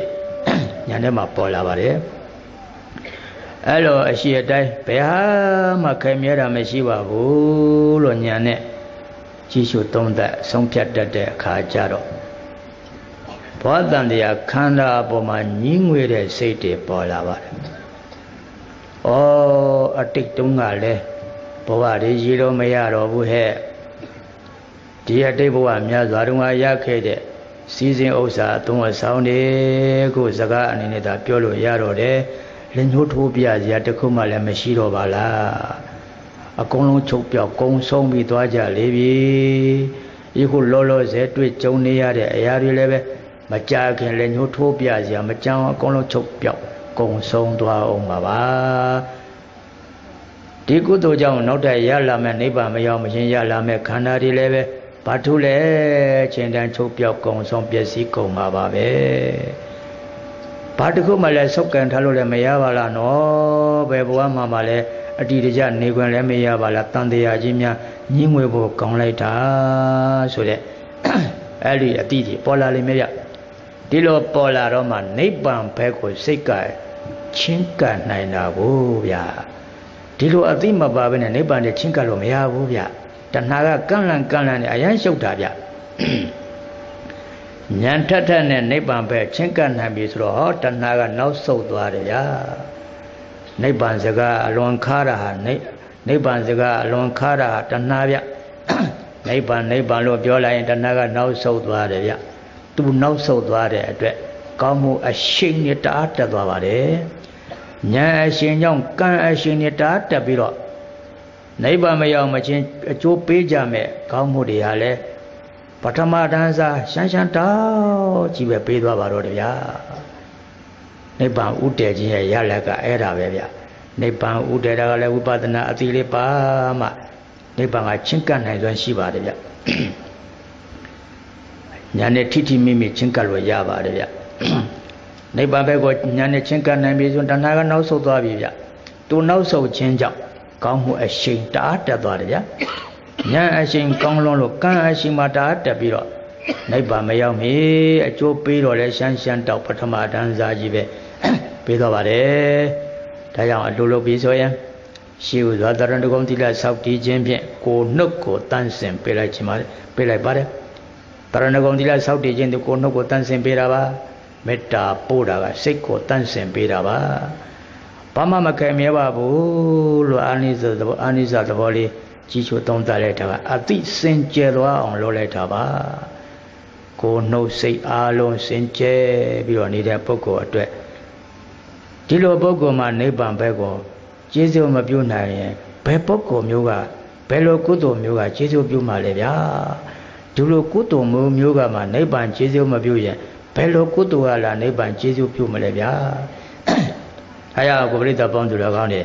Speaker 1: ညာထဲမှာပေါ်လာပါတယ်အဲ့လိုအရှိအတိုင်းဘယ်ဟာမှခဲမြဲတာမရှိပါဘူးလို့ညာနဲ့ကြည့်ရှုသုံးသပ်ဆုံးဖြတ်တတ်တဲ့အခါကျတော့ဘောတန်တရားခန္ဓာအပေါ်မှာညင်းငွေတဲ့စိတ်တွေပေါ်လာပါတယ်။ဩအတိတ်တုန်းကလည်း ဘဝတွေရည်တော့မရတော့ဘူးဟဲ့။ဒီအတိတ်ဘဝများစွာတုန်းကရခဲ့တဲ့စီစဉ်ဥစ္စာအသုံးအဆောင်တွေကိုစကားအနေနဲ့သာပြောလို့ရတော့တယ်။လက်ညှိုးထိုးပြစရာတခုမှလည်းမရှိတော့ပါလား။အကုန်လုံးချုပ်ပြောက်ကုံဆုံးပြီးသွားကြလေပြီယခုလောလောဆယ်တွေ့ကြုံနေရတဲ့အရာတွေလည်းပဲမကြခင်လည်းညှိုးထိုးပြစရာမကြောင်အကုန်လုံးချုပ်ပြောက်ကုံဆုံးသွားအောင်ပါပါ ဒီကုသိုလ်ကြောင့်နောက်ထပ်ရလာမဲ့နိဗ္ဗာန်မရောက်မရင်ရလာမဲ့ခန္ဓာတွေလည်းပဲဘာထုလဲချင်းတန်းချုပ်ပြောက်ကုံဆုံးပျက်စီးကုန်ပါပါပဲဘာတခုမှလည်းဆုတ်ကန်ထားလို့လည်းမရပါလားနော်ဘယ်ဘဝမှာမှလည်းအတိတကျနေခွင့်လည်းမရပါလားတန်တရားချင်းများညှင်းငွေဖို့ကောင်းလိုက်တာဆိုတဲ့အဲ့ဒီအတိကြီးပေါ်လာလိမ့်မယ်ဗျဒီလိုပေါ်လာတော့မှနိဗ္ဗာန်ဘက်ကိုစိတ်ကချင်းကပ်နိုင်တာကိုဗျာ ဒီလိုအသိမပါဘဲနဲ့နိဗ္ဗာန်နဲ့ချင်းကပ်လို့မရဘူးဗျတဏှာကကန့်လန့်ကန့်လန့်နဲ့အရန်ရှုပ်တာဗျဉာဏ်ထက်ထက်နဲ့နိဗ္ဗာန်ဘက်ချင်းကပ်နိုင်ပြီဆိုတော့ဟောတဏှာကနောက်ဆုတ်သွားတယ်ဗျာနိဗ္ဗာန်စကားအလွန်ခါတာဟာနိဗ္ဗာန်စကားအလွန်ခါတာဟာတဏှာဗျနိဗ္ဗာန်နိဗ္ဗာန်လို့ပြောလိုက်ရင်တဏှာကနောက်ဆုတ်သွားတယ်ဗျသူနောက်ဆုတ်သွားတဲ့အတွက်ကောင်းမှုအရှိန်နဲ့တအားတက်သွားပါတယ် ဉာဏ်အရှင်ကြောင့်ကံအရှင်နဲ့တအားတက်ပြီးတော့နိဗ္ဗာန်မရောက်မချင်းအကျိုးပေးကြမဲ့ကောင်းမှုတွေဟာလည်းပထမတန်းစားရှမ်းရှမ်းတောက်ကြီးပဲပေးသွားပါတော့တယ်ဗျာနိဗ္ဗာန်ဥတည်ခြင်းရဲ့ရလက်ကအဲ့ဒါပဲဗျာနိဗ္ဗာန်ဥတည်တာကလည်းဝိပဿနာအတိလေးပါမှနိဗ္ဗာန်ကချင်းကပ်နိုင်စွမ်းရှိပါတယ်ဗျညာနဲ့ထိထိမိမိချင်းကပ်လို့ရပါတယ်ဗျ နိဗ္ဗာန်ဘက်ကိုညာနဲ့ချင်းကပ်နိုင်ပြီဆိုတဏှာကနောက်ဆုတ်သွားပြီဗျသူနောက်ဆုတ်ခြင်းကြောင့်ကောင်းမှုအရှိန်တအားတက်သွားတယ်ဗျညာအရှိန်ကောင်းလွန်းလို့ကံအရှိန်မှာတအားတက်ပြီးတော့နိဗ္ဗာန်မရောက်မီအကျိုးပေးတော့လဲရှမ်းရှမ်းတောက်ပထမတန်းစားကြီးပဲပေးတော့ပါတယ်ဒါကြောင့်အလိုလိုပြီးဆိုရင်ရှိဥစွာတရဏဂုံတိလဆောက်တည်ခြင်းဖြင့်ကိုနှုတ်ကိုတန်းစင်ပေးလိုက်ခြင်းပါပေးလိုက်ပါတယ်တရဏဂုံတိလဆောက်တည်ခြင်းသူကိုနှုတ်ကိုတန်းစင်ပေးတာပါ မေတ္တာပို့တာကစိတ်ကိုတန်းစင်ပေးတာပါဘာမှမကဲမြဲပါဘူးလို့အာနိစ္စသဘောအာနိစ္စသဘောလေးကြီးချိုသုံးသပ်လိုက်တာကအတိစင်ကြယ်သွားအောင်လုပ်လိုက်တာပါကိုနှုတ်စိတ်အားလုံးစင်ကြယ်ပြီးတော့နေတဲ့ပုဂ္ဂိုလ်အတွက်ဒီလိုပုဂ္ဂိုလ်မှာနိဗ္ဗာန်ဘက်ကိုကျေးဇူးမပြုနိုင်ရင်ဘယ်ပုဂ္ဂိုလ်မျိုးကဘယ်လိုကုသိုလ်မျိုးကကျေးဇူးပြုမှလဲဗျာဒီလိုကုသိုလ်မျိုးမျိုးကမှနိဗ္ဗာန်ကျေးဇူးမပြုရင် ဘယ်လိုကုသိုလ်ကလာနိဗ္ဗာန်ကျေးဇူးပြုမလဲဗျာအဲရကိုပရိသတ်ပေါင်းသူတော်ကောင်းတွေ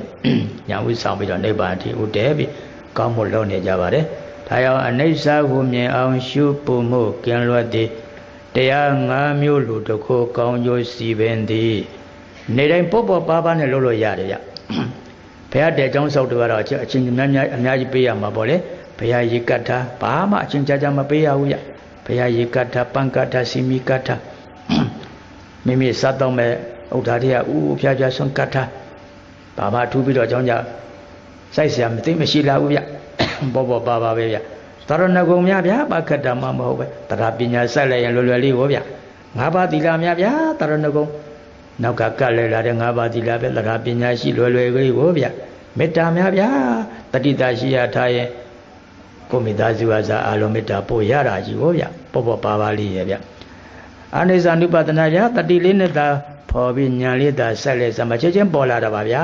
Speaker 1: ညာဝိဆောင်ပြီးတော့နိဗ္ဗာန်အထိဥတည်ပြီးကောင်းမှုလုပ်နေကြပါတယ်ဒါကြောင့်အနိစ္စဟုမြင်အောင်ရှုပုံမှုကင်းလွတ်သည်တရား၅မျိုးလူတစ်ခုကောင်းကျိုးစီပင်သည်နေတိုင်းပေါ့ပေါ့ပါးပါးနဲ့လုပ်လို့ရတယ်ဗျဘုရားတဲ့အကြောင်းဆောက်တူကတော့အချင်းအများအများကြီးပေးရမှာပေါ့လေဘုရားရေကတ်တာဘာမှအချင်းကြကြမပေးရဘူးဗျဘုရားရေကတ်တာပန်ကတ်တာစီမီကတ်တာ မိမိစတော့မဲ့ဥဒ္ဓါတွေကဥဥဖြားဖြားဆွန်ကတ်တာဘာမှထူးပြီးတော့အကြောင်းကြစိုက်เสียမသိမရှိလာဘူးဗျပေါ်ပေါ်ပါပါပဲဗျသရဏဂုံများဗျာပခတ်တာမှမဟုတ်ပဲတရားပညာဆက်လိုက်ရင်လွယ်လွယ်လေးဟောဗျငါးပါးသီလများဗျာသရဏဂုံနောက်ကကတ်လဲလာတဲ့ငါးပါးသီလပဲတရားပညာရှိလွယ်လွယ်လေးဟောဗျမေတ္တာများဗျာတတိတာရှိရထားရင်ကိုမိသားစုအစားအာလုံးမေတ္တာပို့ရတာကြီးဟောဗျပေါ်ပေါ်ပါပါလေးရဲ့ဗျ အာနိသနုပဒနာဗျာတတိလေးနဲ့သာဖော်ပြီးညာလေးသာဆက်လက်စမချက်ချင်းပေါ်လာတာပါဗျာ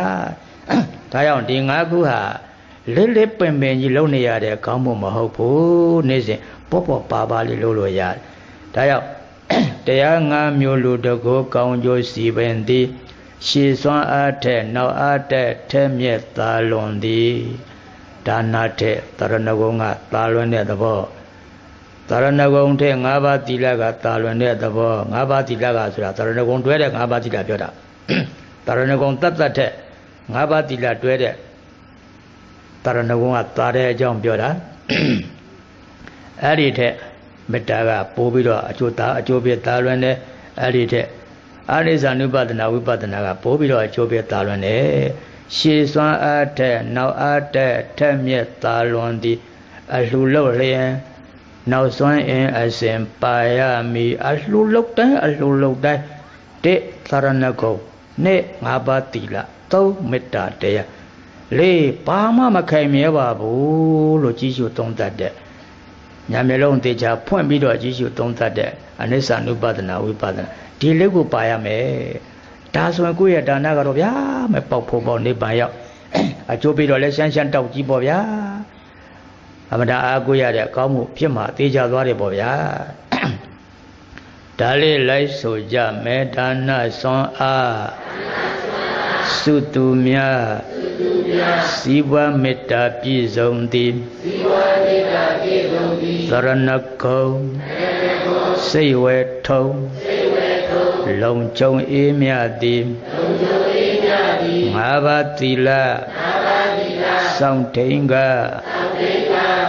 Speaker 1: ဒါကြောင့်ဒီ၅ခုဟာလေးလေးပင်ပင်ကြီးလုံနေရတဲ့ကောင်းမှုမဟုတ်ဘူးနေ့စဉ်ပေါ့ပေါ့ပါပါလေးလုပ်လို့ရတယ်ဒါကြောင့်တရား၅မျိုးလူတကိုကောင်းကျိုးစီပင်သည်ရှည်စွမ်းအားထက်နောက်အားတက်ထဲမြက်သာလွန်သည်ဒါနာထက်တရဏဂုံကသာလွန်တဲ့သဘော တရဏဂုံထက်၅ပါးသီလကသာလွန်တဲ့သဘော၅ပါးသီလကဆိုတာတရဏဂုံတွဲတဲ့၅ပါးသီလပြောတာတရဏဂုံတတ်တတ်ထက်၅ပါးသီလတွဲတဲ့တရဏဂုံကသာတဲ့အကြောင်းပြောတာအဲ့ဒီထက်မေတ္တာကပိုးပြီးတော့အကျိုးသားအကျိုးပြသာလွန်တဲ့အဲ့ဒီထက်အာရိဇာနုပဒနာဝိပဒနာကပိုးပြီးတော့အကျိုးပြသာလွန်တယ်ရှည်စွမ်းအားထက်နောက်အားထက်ထက်မြက်သာလွန်သည်အလှလုတ်လျင် နောက်စွမ်းအင်းအစဉ်ပါရမီအလှလုတ်တိုင်းအလှလုတ်တိုင်းတိသရဏဂုံနှစ်ငါးပါးတိလသုံးမေတ္တာတရားလေးဘာမှမခိုင်မြဲပါဘူးလို့ကြီးစုသုံးတတ်တဲ့ညာမျက်လုံးတေချာဖွင့်ပြီးတော့ကြီးစုသုံးတတ်တဲ့အနိစ္စ ानु ပဒနာဝိပဒနာဒီလေးကိုပါရမယ်ဒါဆိုရင်ကိုယ့်ရဲ့ဒါနကတော့ဗျာမပေါက်ဖို့ပေါ့နိဗ္ဗာန်ရောက်အကျိုးပြီးတော့လဲရှမ်းရှမ်းတောက်ကြီးပေါ့ဗျာ အမဒါအားကိုရတဲ့အကောင်းမှုဖြစ်မှာတေချာသွားတယ်ပေါ့ဗျာဒါလေးလိုက်ဆိုကြမယ်ဒါနဆွန်အားစုသူများစီဝမေတ္တာပြည့်စုံသည်စီဝမေတ္တာပြည့်စုံသည်သရဏဂုံစိတ်ဝဲထုံစိတ်ဝဲထုံလုံကြုံအေးမြသည်လုံကြုံအေးမြသည်ငါးပါးသီလငါးပါးသီလစောင့်ထိန်ကစောင့်ထိန်က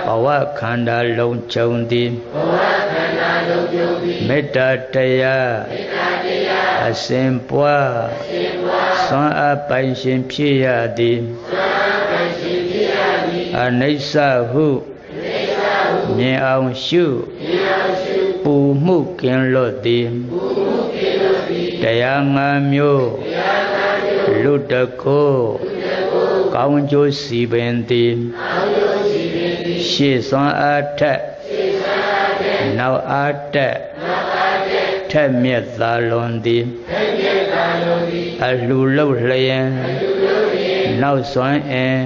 Speaker 1: ဘဝခန္ဓာလုံကြုံသည်ဘဝခန္ဓာလုံကြုံသည်မေတ္တာတရားမေတ္တာတရားအစဉ်ပွားအစဉ်ပွားသွန်အပ်ပိုင်ရှင်ဖြစ်ရသည်သွန်အပ်ပိုင်ရှင်ဖြစ်ရသည်အနိစ္စဟုအနိစ္စဟုမြင်အောင်ရှုမြင်အောင်ရှုပူမှုကင်းလွတ်သည်ပူမှုကင်းလွတ်သည်တရားငါမျိုးတရားငါမျိုးလူတကိုလူတကိုကောင်းကျိုးစီပင်သည်ကောင်းကျိုးစီပင်သည် ရှေ့စွမ်းအားထက်နောက်အားတက်ထက်မြက်သာလွန်သည်အလှလုတ်လျင်နောက်စွမ်းအင်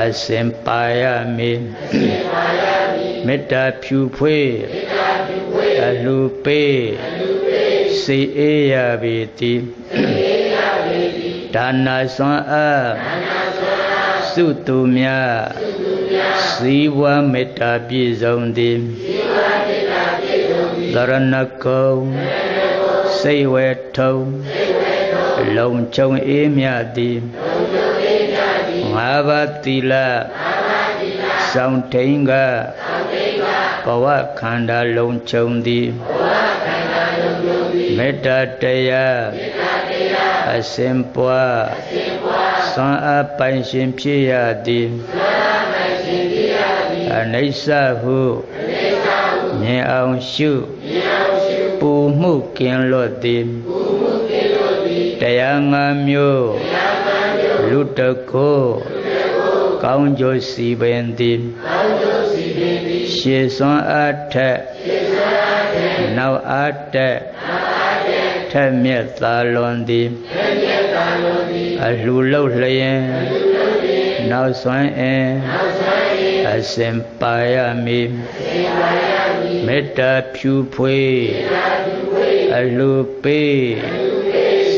Speaker 1: အစင်ပါရမည်မေတ္တာဖြူဖွေးအလှပေးစေအေးရပေသည်ဒါနာစွမ်းအား စုသူများဇီဝမေတ္တာပြည့်စုံသည်သရဏကုံစိတ်ဝဲထုံလုံခြုံအေးမြသည်ငါးပါးသီလစောင့်ထိန်ကဘဝခန္ဓာလုံခြုံသည်မေတ္တာတရားအစဉ်ပွား သွန်အပိုင်ရှင်ဖြစ်ရသည်အနိစ္စဟုမြင်အောင်ရှုပူမှုကင်းလွတ်သည်တရားငါမျိုးလူတကိုကောင်းကျိုးစီပင်သည်ရှေစွန်အားထက်နောက်အားတက်ထက်မြက်သာလွန်သည် အလှလုတ်လျင်နောက်စွမ်းအင်အစဉ်ပါရမည်မေတ္တာဖြူဖွေးအလှပေး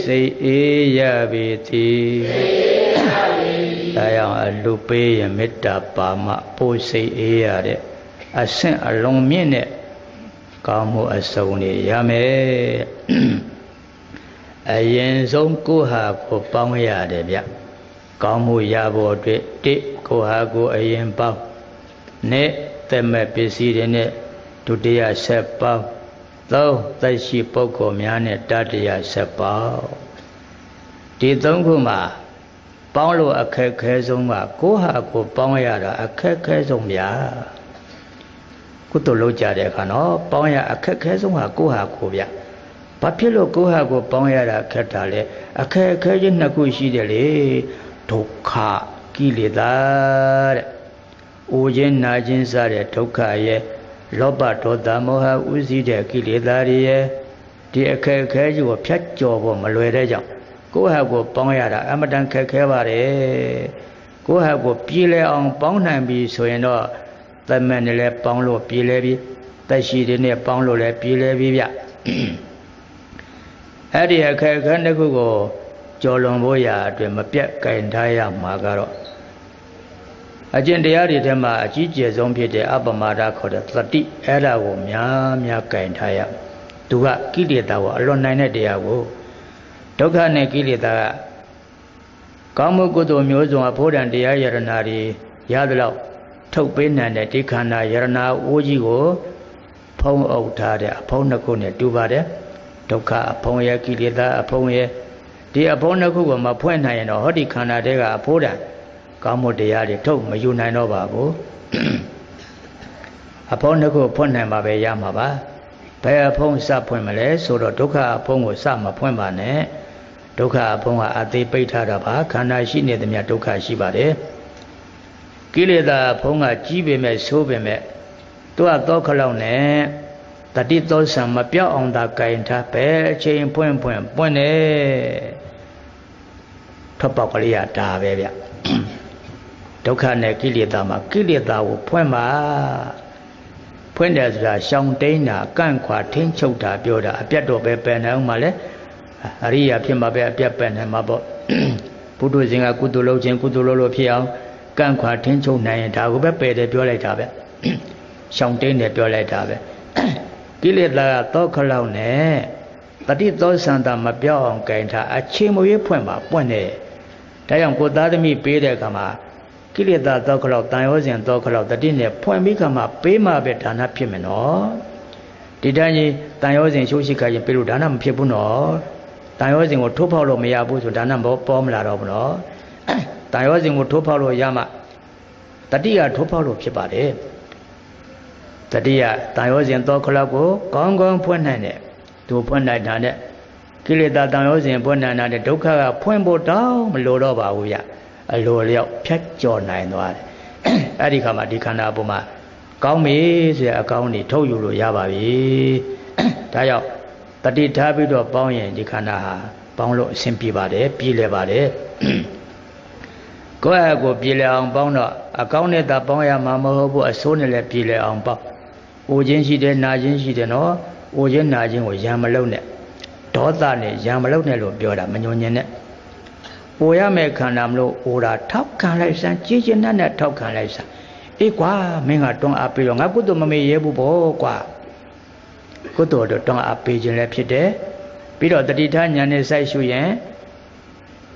Speaker 1: စိတ်အေးရပေသည်ဒါကြောင့်အလှပေးရင်မေတ္တာပါမပို့စိတ်အေးရတဲ့အဆင့်အလုံးမြင့်တဲ့ကောင်းမှုအစုံတွေရမယ် အရင်ဆုံးကိုဟာကိုပေါင်းရတယ်ဗျကောင်းမှုရဖို့အတွက်တစ်ကိုဟာကိုအရင်ပေါင်းနဲ့သက်မဲ့ပစ္စည်းတွေနဲ့ဒုတိယဆက်ပေါင်းသုံးသက်ရှိပုဂ္ဂိုလ်များနဲ့တတိယဆက်ပေါင်းဒီသုံးခုမှာပေါင်းလို့အခက်ခဲဆုံးကကိုဟာကိုပေါင်းရတာအခက်ခဲဆုံးဗျာကုသိုလ်လုပ်ကြတဲ့အခါနော်ပေါင်းရအခက်ခဲဆုံးကကိုဟာကိုဗျာ ဘာဖြစ်လို့ကိုဟာကိုပေါင်းရတာခက်တာလဲအခက်အခဲချင်းနှစ်ခုရှိတယ်လေဒုက္ခကိလေသာတဲ့။အိုခြင်းနာခြင်းစတဲ့ဒုက္ခရဲ့လောဘဒေါသမောဟဥစည်းတဲ့ကိလေသာတွေရဲ့ဒီအခက်အခဲကြီးကိုဖြတ်ကျော်ဖို့မလွယ်တဲ့ကြောင့်ကိုယ့်ဟာကိုပေါင်းရတာအမတန်ခက်ခဲပါတယ်။ကိုယ့်ဟာကိုပြေးလဲအောင်ပေါင်းနိုင်ပြီဆိုရင်တော့သမန်နဲ့လည်းပေါင်းလို့ပြေးလဲပြီ။တက်ရှိတွေနဲ့ပေါင်းလို့လည်းပြေးလဲပြီဗျ။ အဲ့ဒီအခက်အခဲတစ်ခုကိုကျော်လွန်ဖို့ရာအတွက်မပြတ်ကင်ထားရမှာကတော့အကျင့်တရားတွေထဲမှာအကြီးကျယ်ဆုံးဖြစ်တဲ့အပမာဒခေါ်တဲ့သတိအဲ့ဒါကိုများများကင်ထားရသူကကိလေသာကိုအလွန်နိုင်တဲ့တရားကိုဒုက္ခနဲ့ကိလေသာကကောင်းမှုကုသိုလ်မျိုးစုံအဖို့တန်တရားယရနာတွေရသလောက်ထုတ်ပေးနိုင်တဲ့ဒီခန္ဓာယရနာအိုးကြီးကို ဖုံးအုပ်ထားတဲ့အဖုံးနှစ်ခုနဲ့တူပါတယ် ဒုက္ခအဖုံးရဲ့ကိလေသာအဖုံးရဲ့ဒီအဖုံးနှစ်ခုကိုမဖွင့်နိုင်ရင်တော့ဟောဒီခန္ဓာတဲကအဖိုးတန်ကောင်းမှုတရားတွေထုတ်မယူနိုင်တော့ပါဘူးအဖုံးနှစ်ခုဖွင့်နိုင်မှာပဲရမှာပါဘယ်အဖုံးစဖွင့်မလဲဆိုတော့ဒုက္ခအဖုံးကိုစမဖွင့်ပါနဲ့ဒုက္ခအဖုံးကအသေးပိတ်ထားတာပါခန္ဓာရှိနေသမျှဒုက္ခရှိပါတယ်ကိလေသာအဖုံးကကြီးပေမဲ့ဆိုးပေမဲ့သူကတော့ခလောက်နဲ့ တတိသောဆံမပြောက်အောင်သာကင်ထားပဲအချိန်ပွင့်ပွင့်ပွင့်နေထွက်ပေါက်ကလေးရဒါပဲဗျဒုက္ခနဲ့ကိလေသာမှာကိလေသာကိုဖွင့်ပါဖွင့်တယ်ဆိုတာရှောင်တိန်တာကန့်ခွာထင်းချုပ်တာပြောတာအပြတ်တော့ပဲပယ်နိုင်အောင်မလဲအရိယာဖြစ်မှာပဲအပြတ်ပယ်နိုင်မှာပေါ့ဘုဒ္ဓဇင်ကကုသိုလ်လုပ်ခြင်းကုသိုလ်လုပ်လို့ဖြစ်အောင်ကန့်ခွာထင်းချုပ်နိုင်ရင်ဒါကိုပဲပယ်တယ်ပြောလိုက်တာပဲရှောင်တိန်တယ်ပြောလိုက်တာပဲ ကိလေသာကတော့ခလောက်နဲ့တတိသောစန္တာမပြောင်းအောင်ကြင်ထားအချိန်မွေးဖွင့်ပါပွင့်တယ်ဒါကြောင့်ကိုသားသမီးပေးတဲ့အခါမှာကိလေသာသောခလောက်တန်ရောစဉ်သောခလောက်တတိနဲ့ဖွင့်ပြီးခါမှာပေးမှပဲဒါနဖြစ်မယ်နော်ဒီတိုင်းကြီးတန်ရောစဉ်ရှိုးရှိခါရင်ပေးလို့ဒါနမဖြစ်ဘူးနော်တန်ရောစဉ်ကိုထိုးဖောက်လို့မရဘူးဆိုဒါနဘောပေါ်မလာတော့ဘူးနော်တန်ရောစဉ်ကိုထိုးဖောက်လို့ရမှတတိယထိုးဖောက်လို့ဖြစ်ပါတယ် တတိယတန်ရောစဉ်သောခလောက်ကိုကောင်းကောင်းဖွင့်နိုင်တယ်သူဖွင့်နိုင်တာနဲ့ကိလေသာတန်ရောစဉ်ဖွင့်နိုင်တာနဲ့ဒုက္ခကဖွင့်ဖို့တောင်းမလိုတော့ပါဘူးဗျအလိုလျောက်ဖြတ်ကျော်နိုင်သွားတယ်အဲ့ဒီခါမှာဒီခန္ဓာပေါ်မှာကောင်းပြီဆိုရအကောင်းနေထုတ်ယူလို့ရပါပြီဒါကြောင့်တတိထားပြီးတော့ပေါင်းရင်ဒီခန္ဓာဟာပေါင်းလို့အဆင်ပြေပါတယ်ပြေးလဲပါတယ်ကိုယ့်အကိုပြေးလဲအောင်ပေါင်းတော့အကောင်းနဲ့သာပေါင်းရမှာမဟုတ်ဘူးအဆိုးနဲ့လည်းပြေးလဲအောင်ပေါင်း အိုခြင်းရှိတယ်နာခြင်းရှိတယ်နော်အိုခြင်းနာခြင်းကိုရံမလုံးနဲ့ဒေါသနဲ့ရံမလုံးနဲ့လို့ပြောတာမညွန်ညင်နဲ့အိုရမယ်ခန္ဓာမလို့အိုတာထောက်ခံလိုက်စမ်းကြည်ကျင်နဲ့ထောက်ခံလိုက်စမ်းအေးကွာမင်းကတွန်းအားပေးတော့ငါကုသိုလ်မမေ့ရဲဘူးပေါ့ကွာကုသိုလ်တော့တွန်းအားပေးခြင်းလည်းဖြစ်တယ်ပြီးတော့တတိထညာနဲ့စိုက်ရှုရင်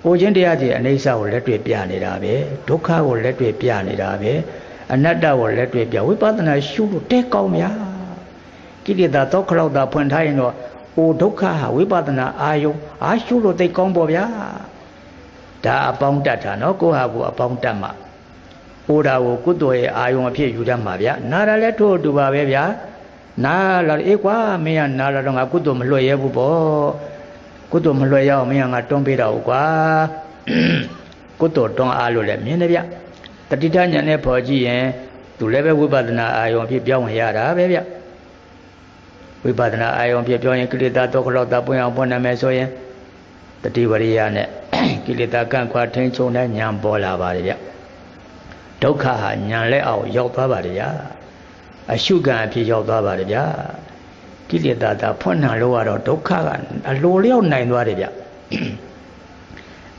Speaker 1: ကိုချင်းတရားကြီးအနေဆာကိုလက်တွေ့ပြနေတာပဲဒုက္ခကိုလက်တွေ့ပြနေတာပဲ အနတ္တကိုလက်တွေ့ပြဝိပဿနာရှုလို့တဲကောင်းများကိလေသာတော့ခလောက်တာဖွင့်ထားရင်တော့အိုဒုက္ခဟာဝိပဿနာအာယုအာရှုလို့သိကောင်းပေါ့ဗျာဒါအပေါင်းတတ်တာနော်ကိုဟာကိုအပေါင်းတတ်မှာအိုတာကိုကုသိုလ်ရဲ့အာယုံအဖြစ်ယူတတ်မှာဗျာနာတာလည်းထို့တူပါပဲဗျာနာလာအေးကွာမင်းကနာလာတော့ငါကုသိုလ်မလွှဲရဲဘူးပေါ့ကုသိုလ်မလွှဲရအောင်မင်းကငါတွန်းပေးတာဟုတ်ကွာကုသိုလ်တွန်းအားလို့လည်းမြင်တယ်ဗျ တတိထညာနဲ့ပေါ်ကြည့်ရင်သူလည်းပဲဝိပဿနာအာယုံအဖြစ်ပြောင်းဝင်ရတာပဲဗျဝိပဿနာအာယုံဖြစ်ပြောရင်ကိလေသာတောခလောက်တာပွင့်အောင်ပွင့်နာမယ်ဆိုရင်တတိဝရိယနဲ့ကိလေသာကန့်ခွာထင်းချုံတဲ့ဉာဏ်ပေါ်လာပါတယ်ဗျဒုက္ခဟာဉာဏ်လက်အောင်ရောက်သွားပါတယ်ဗျအရှုခံအဖြစ်ရောက်သွားပါတယ်ဗျကိလေသာသာဖွင့်နှံလို့ကတော့ဒုက္ခကအလိုလျောက်နိုင်သွားတယ်ဗျ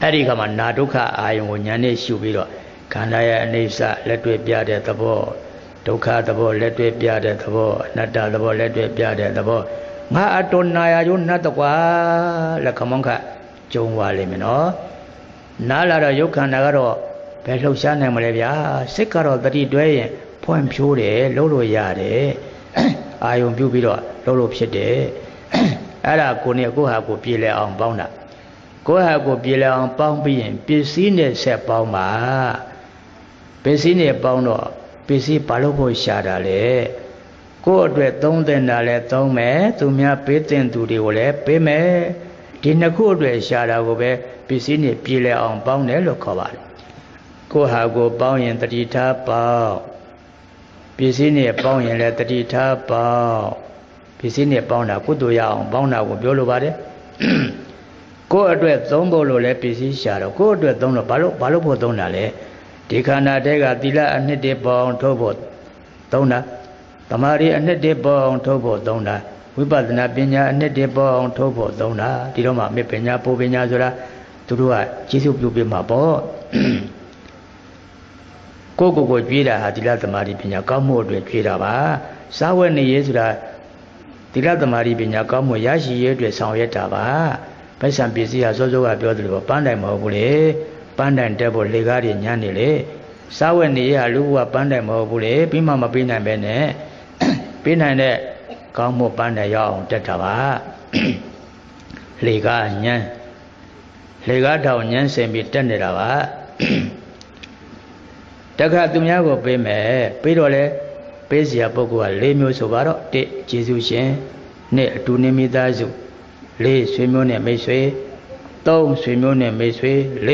Speaker 1: အဲ့ဒီခါမှာနာဒုက္ခအာယုံကိုဉာဏ်နဲ့ရှုပြီးတော့ ခန္ဓာရဲ့အနေဆလက်တွေ့ပြတဲ့သဘောဒုက္ခသဘောလက်တွေ့ပြတဲ့သဘောအနတ္တသဘောလက်တွေ့ပြတဲ့သဘောငါအတော်နာယာကျိုးနတ်တကွာလက်ခမောင်းခကျုံသွားလိမ့်မယ်နော်နားလာတော့ယုတ်ခန္ဓာကတော့ဘယ်လှုပ်ရှားနိုင်မလဲဗျာစိတ်ကတော့တတိတွဲရင်ဖွင့်ဖြိုးတယ်လှုပ်လို့ရတယ်အာယုံပြုတ်ပြီးတော့လှုပ်လို့ဖြစ်တယ်အဲ့ဒါကိုနဲ့ကိုဟာကိုပြေလဲအောင်ပေါင်းတာကိုဟာကိုပြေလဲအောင်ပေါင်းပြီးရင်ပစ္စည်းနဲ့ဆက်ပေါင်းပါပ စ္စည်းနဲ့ပေါင်းတော့ပစ္စည်းဘာလို့ဖို့ရှာတာလဲကိုယ့်အတွက်သုံးတင်တာလဲသုံးမယ်သူများပေးတင်သူတွေကိုလည်းပေးမယ်ဒီနှစ်ခုအတွက်ရှာတာကိုပဲပစ္စည်းနဲ့ပြေလဲအောင်ပေါင်းတယ်လို့ခေါ်ပါတယ်ကိုဟာကိုပေါင်းရင်တတိထားပေါင်းပစ္စည်းနဲ့ပေါင်းရင်လည်းတတိထားပေါင်းပစ္စည်းနဲ့ပေါင်းတာကုသိုလ်ရအောင်ပေါင်းတာကိုပြောလိုပါတယ်ကိုယ့်အတွက်သုံးဖို့လို့လည်းပစ္စည်းရှာတော့ကိုယ့်အတွက်သုံးတော့ဘာလို့ဘာလို့ဖို့သုံးတာလဲ ဒီခန္ဓာတဲကသီလအနှစ်တည်းပေါင်းထုတ်ဖို့သုံးတာတမာရီအနှစ်တည်းပေါင်းထုတ်ဖို့သုံးတာဝိပဿနာပညာအနှစ်တည်းပေါင်းထုတ်ဖို့သုံးတာဒီတော့မှမေပညာပူပညာဆိုတာသူတို့ကကျေးဇူးပြုပြမှာပေါ့ကိုကိုကိုကြွေးတာဟာသီလသမာဓိပညာကောင်းမှုအတွက်ကြွေးတာပါစားဝတ်နေရေးဆိုတာသီလသမာဓိပညာကောင်းမှုရရှိရေးအတွက်ဆောင်ရွက်တာပါဗိဆံပစ္စည်းဟာစောစောကပြောသလိုပန်းတိုင်မဟုတ်ဘူးလေ ပန်းတိုင်တက်ဖို့လေကားတွေညမ်းနေလေစားဝတ်နေရေးဟာလူဘဝပန်းတိုင်မဟုတ်ဘူးလေပြီးမှမပြီးနိုင်ပဲနဲ့ပြီးနိုင်တဲ့ကောင်းမှုပန်းတိုင်ရောက်အောင်တက်တာပါလေကားညမ်းလေကားထောင်ညမ်းစင်ပြီးတက်နေတာပါတခါသူများကိုပေးမယ်ပြီးတော့လဲပေးเสียပုဂ္ဂိုလ်က၄မျိုးဆိုပါတော့၁ကျေးဇူးရှင်၂အတူနေမိသားစု၄ဆွေမျိုးနဲ့မိတ်ဆွေ၃ဆွေမျိုးနဲ့မိတ်ဆွေ၄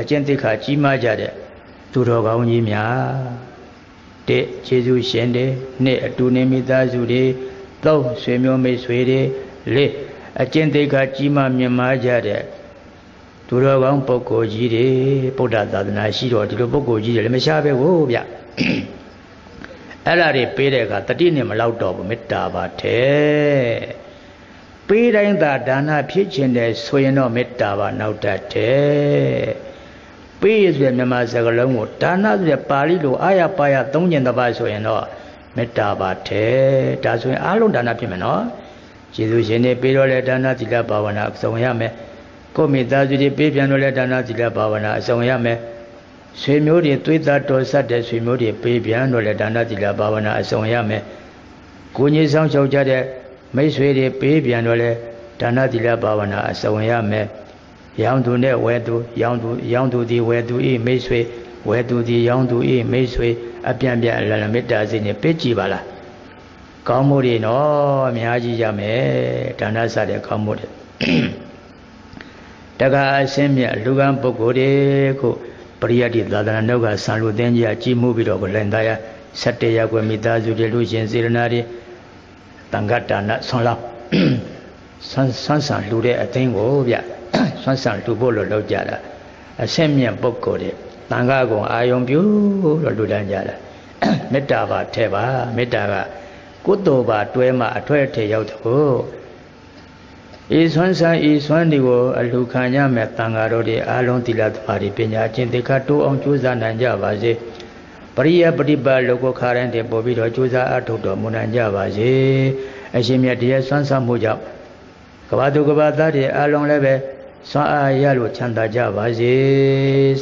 Speaker 1: အကျင့်သိက္ခာကြီးမားကြတဲ့သူတော်ကောင်းကြီးများ၁ကျေးဇူးရှင်တွေ၂အတူနေမိသားစုတွေ၃ဆွေမျိုးမိတ်ဆွေတွေ၄အကျင့်သိက္ခာကြီးမားမြင့်မားကြတဲ့သူတော်ကောင်းပုဂ္ဂိုလ်ကြီးတွေဗုဒ္ဓသာသနာရှိတော်ဒီလိုပုဂ္ဂိုလ်ကြီးတွေလည်းမရှားပဲကိုဗျအဲ့ဒါတွေပေးတဲ့အခါတတိနဲ့မလောက်တော့ဘူးမေတ္တာပါတဲ့ပေးတိုင်းသာဒါနဖြစ်ခြင်းတဲ့ဆိုရင်တော့မေတ္တာပါနောက်တတ်တယ် ပေးဆိုတဲ့မြန်မာစကားလုံးကိုဒါနဆိုတဲ့ပါဠိလိုအာရပါရသုံးကျင်တစ်ပါးဆိုရင်တော့မေတ္တာပါတဲ့ဒါဆိုရင်အလုံးဒါနဖြစ်မယ်နော်ကျေးဇူးရှင်တွေပေးတော့လေဒါနသီလဘာဝနာစုံရမယ်ကိုမိသားစုတွေပေးပြန်လို့လည်းဒါနသီလဘာဝနာအဆောင်ရမယ်ဆွေမျိုးတွေသွေးသားတော်ဆက်တဲ့ဆွေမျိုးတွေပေးပြန်လို့လည်းဒါနသီလဘာဝနာအဆောင်ရမယ်ကိုကြီးဆောင်ချုပ်ကြတဲ့မိတ်ဆွေတွေပေးပြန်တော့လည်းဒါနသီလဘာဝနာအဆောင်ရမယ် ရောင်သူနဲ့ဝဲသူရောင်သူရောင်သူဒီဝဲသူဤမိတ်ဆွေဝဲသူဒီရောင်သူဤမိတ်ဆွေအပြန်ပြန်လလမေတ္တာစိတ်နဲ့ပေးကြည့်ပါလားကောင်းမှုတွေနော်အများကြီးရမယ်ဒါနစတဲ့ကောင်းမှုတွေတခါအရှင်းမြတ်လူကံပုဂ္ဂိုလ်တွေကိုပရိယတ္တိသာသနာ့နောက်ကဆံလူသင်ကြီးအကြီးမှုပြီးတော့ကိုလည်းသားရ17ရက်ွယ်မိသားစုတွေလူရှင်စေရနာတွေတန်ခတ်တာနဆွန်လောက်ဆွမ်းဆွမ်းဆံလူတဲ့အသိန်းကိုဗျ ဆွမ်းဆံလူဖို့လို့လောက်ကြတာအဆင့်မြင့်ပုဂ္ဂိုလ်တွေတန်ခါကုံအာယုံပြုလို့လူတန်းကြတာမေတ္တာပါထဲပါမေတ္တာကကုသိုလ်ပါတွဲမှအထွဲအထည်ရောက်တော့ဤဆွမ်းဆံဤဆွမ်းဒီကိုအလူခံရမဲ့တန်ဃာတော်တွေအာလုံးသီလသမာဓိပညာကျင့်တေခတိုးအောင်ကြိုးစားနိုင်ကြပါစေပရိယပฏิပါလောကခါရင်တည်းပို့ပြီးတော့ကြိုးစားအထုတ်တော်မူနိုင်ကြပါစေအရှင်မြတ်တရားဆွမ်းဆံမှုကြောင့်ကဘာသူကဘာသားတွေအာလုံးလည်းပဲ ဆွမ်းအားရလို့ချမ်းသာကြပါစေ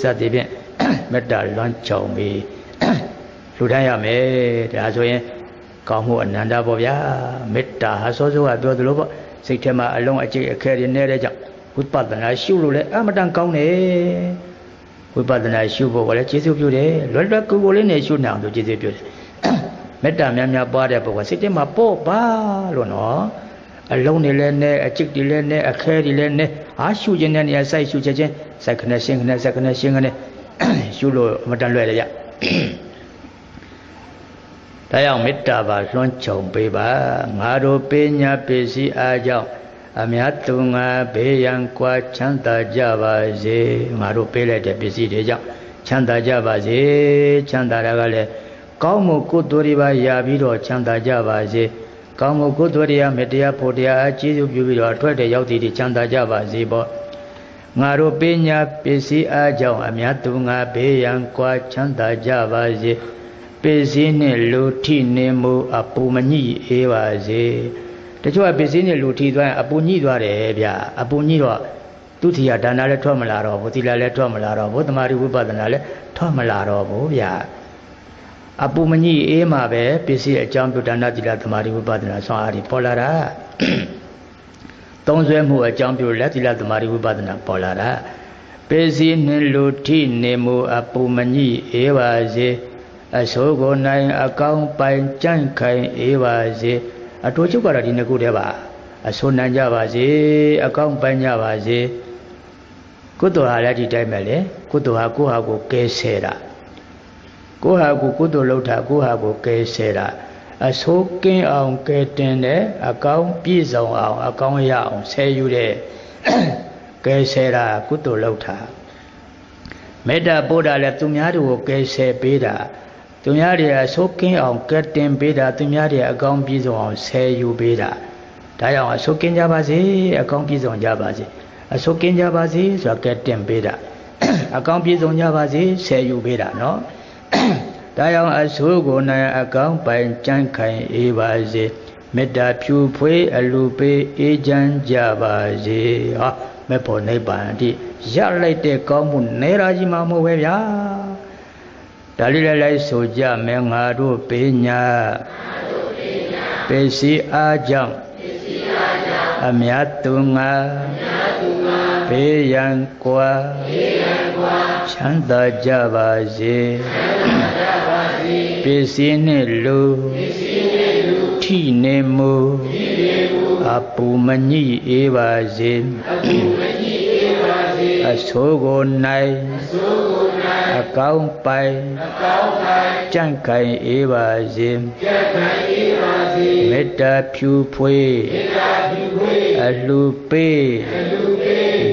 Speaker 1: စသည်ဖြင့်မေတ္တာလွမ်းချောင်ပြီးလူတိုင်းရမယ်ဒါဆိုရင်ကောင်းမှုအနန္တပေါ့ဗျာမေတ္တာဟာစောစောကပြောသလိုပေါ့စိတ်ထဲမှာအလုံးအကျိတ်အခဲတွေနေတဲ့ကြောင့်ဝိပဿနာရှုလို့လည်းအမတန်ကောင်းတယ်ဝိပဿနာရှုဖို့ကလည်းကျေးဇူးပြုတယ်လွယ်လွယ်ကူကူလေးနဲ့ရှုနေအောင်လို့ကျေးဇူးပြုတယ်မေတ္တာများများပွားတဲ့ပုဂ္ဂိုလ်စိတ်ထဲမှာပေါ့ပါလို့နော် အလုံးတွေလည်းနဲ့အကျိတ်တွေလည်းနဲ့အခဲတွေလည်းနဲ့အားရှုခြင်းနဲ့နေရာစိုက်ရှုချက်ချင်းစိုက်ခနဲ့ရှင်းခနဲ့စိုက်ခနဲ့ရှင်းခနဲ့ရှုလို့အမတန်လွယ်တယ်ရဒါကြောင့်မေတ္တာပါလွှမ်းခြုံပေးပါငါတို့ပညာပစ္စည်းအားကြောင့်အမြတ်သူငါဘေးရန်ကွာချမ်းသာကြပါစေငါတို့ပေးလိုက်တဲ့ပစ္စည်းတွေကြောင့်ချမ်းသာကြပါစေချမ်းသာတာကလည်းကောင်းမှုကုသိုလ်တွေပါရပြီးတော့ချမ်းသာကြပါစေ ကောင်းမှုကုသိုလ်တရားမေတ္တရားဖို့တရားအကျေးဇူးပြုပြီးတော့အထွက်တဲ့ရောက်တည်ချမ်းသာကြပါစေပေါ့ငါတို့ပညာပစ္စည်းအားကြောင့်အမြတ်သူငါဘေးရန်ကွာချမ်းသာကြပါစေပစ္စည်းနှင့်လူထိနေမှုအပူမညိအေးပါစေတချို့ကပစ္စည်းနဲ့လူထိသွားရင်အပူညိသွားတယ်ဗျအပူညိတော့သူထီယာဒါနလည်းထွက်မလာတော့ဘူးသီလလည်းထွက်မလာတော့ဘူးသမာဓိဝိပဿနာလည်းထွက်မလာတော့ဘူးဗျ အပူမညိအေးမှာပဲပစ္စည်းအကြောင်းပြုဒါနသီလသမာဓိဝိပဿနာဆွမ်းအားတွေပေါ်လာတာသုံးဆွဲမှုအကြောင်းပြုလက်သီလသမာဓိဝိပဿနာပေါ်လာတာပစ္စည်းနှင့်လူထိနေမှုအပူမညိအေးပါစေအဆိုးကိုနိုင်အကောင်းပိုင်ကြန့်ခိုင်အေးပါစေအတူချုပ်ကတော့ဒီနှစ်ခုတည်းပါအဆိုးနိုင်ကြပါစေအကောင်းပိုင်ကြပါစေကုသိုလ်ဟာလည်းဒီတိုင်းပဲလေကုသိုလ်ဟာကိုယ့်ဟာကိုကဲဆဲတာ ကိုယ့်ဟာကိုကုသိုလ်လုပ်တာကိုယ့်ဟာကိုကဲဆဲတာအဆိုးကင်းအောင်ကဲတင်တယ်အကောင်းပြည့်စုံအောင်အကောင်းရအောင်ဆဲယူတယ်ကဲဆဲတာကုသိုလ်လုပ်တာမေတ္တာပို့တာလည်းသူများတို့ကိုကဲဆဲပေးတာသူများတွေအဆိုးကင်းအောင်ကဲတင်ပေးတာသူများတွေအကောင်းပြည့်စုံအောင်ဆဲယူပေးတာဒါကြောင့်အဆိုးကင်းကြပါစေအကောင်းပြည့်စုံကြပါစေအဆိုးကင်းကြပါစေဆိုတာကဲတင်ပေးတာအကောင်းပြည့်စုံကြပါစေဆဲယူပေးတာเတာယောင်အဆိုးကိုနိုင်အကောင်းပိုင်ကြံ့ခိုင်အေးပါစေမေတ္တာဖြူဖွေးအလူပေးအေးချမ်းကြပါစေဟာမေဖို့နိဗ္ဗာန်အထိရလိုက်တဲ့ကောင်းမှုနေရာကြီးမှာမဟုတ်ပဲဗျာဒါလေးလည်းလိုက်ဆိုကြမယ်ငါတို့ပေးညာပေစီအားကြောင့်အမြတ်သူငါပေးရန်ကွာ ချမ်းသာကြပါစေပစ္စည်းနှင့်လူထိနေမှုအပူမညိအေးပါစေအဆိုးကိုနိုင်အကောင်းပိုင်ကြန့်ခိုင်အေးပါစေမေတ္တာဖြူဖွေးအလှပေး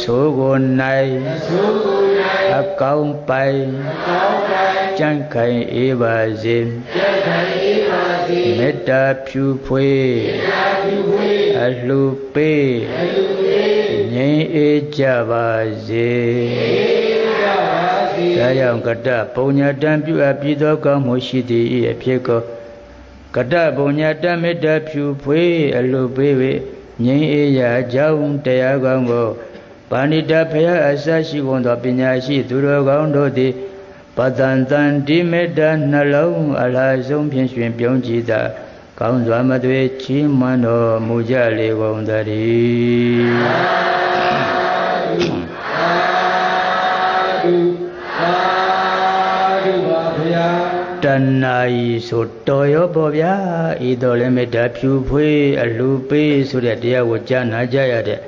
Speaker 1: ဆိုးကိုနိုင်အကောင်းပိုင်ကြံ့ခိုင်အေးပါစေမေတ္တာဖြူဖွေးအလှပေးငြိမ်းအေးကြပါစေဒါကြောင့်ကတ္တပုံညာတံပြုအပ်ပြီးသောကောင်းမှုရှိသည်၏အဖြစ်ကိုကတ္တပုံညာတမေတ္တာဖြူဖွေးအလှပေး၍ ငြိမ်းအေးရာအကြောင်းတရားကောင်းကိုပါဏိတဖယအစရှိကုန်သောပညာရှိသူတော်ကောင်းတို့သည်ပတန်တန်ဒီမေတ္တာနှလုံးအလားဆုံးဖြင့်ရှင်ပြုံးကြည်သာကောင်းစွာမသွေချီးမွမ်းတော်မူကြလေကုန်သတည်း တဏှာဤဆိုတော်ရောပေါ့ဗျာဤတော်လည်းမေတ္တာဖြူဖွေးအလူပေးဆိုတဲ့တရားကိုကြားနာကြရတဲ့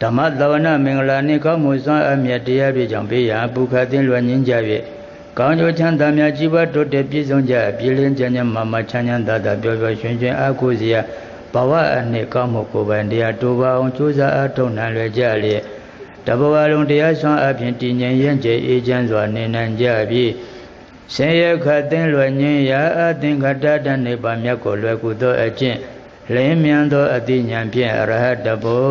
Speaker 1: ဓမ္မသဝနာမင်္ဂလာနှင့်ကောင်းမှုစွမ်းအမြတ်တရားပြကြောင့်ပေးရပုခသင်လွယ်ငင်းကြပြီကောင်းကျိုးချမ်းသာများကြီးပွားတိုးတက်ပြည့်စုံကြပြည်လင်းကြမ်းမှမချမ်းချမ်းသာသာပျော်ပျော်ရွှင်ရွှင်အားကိုးစရာဘဝအနှစ်ကောင်းမှုကိုယ်ပိုင်တရားတိုးပါအောင်ကြိုးစားအားထုတ်နိုင်လွယ်ကြလျက်တဘဝလုံးတရားစွမ်းအပြင်တည်ငြိမ်ရင့်ကျအေးချမ်းစွာနေနိုင်ကြပြီ ဆင်းရဲခတ်သိမ်းလွယ်ငင်းရာအသင်္ခတတနိဗ္ဗာန်မြတ်ကိုလွယ်ကူသောအကျင့်လင်းမြန်သောအတိညာဖြင့်အရဟတဘော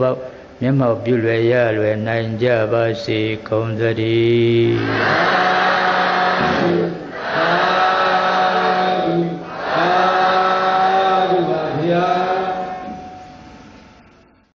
Speaker 1: ပေါမျက်မှောက်ပြုလွယ်ရလွယ်နိုင်ကြပါစေကုန်သတည်း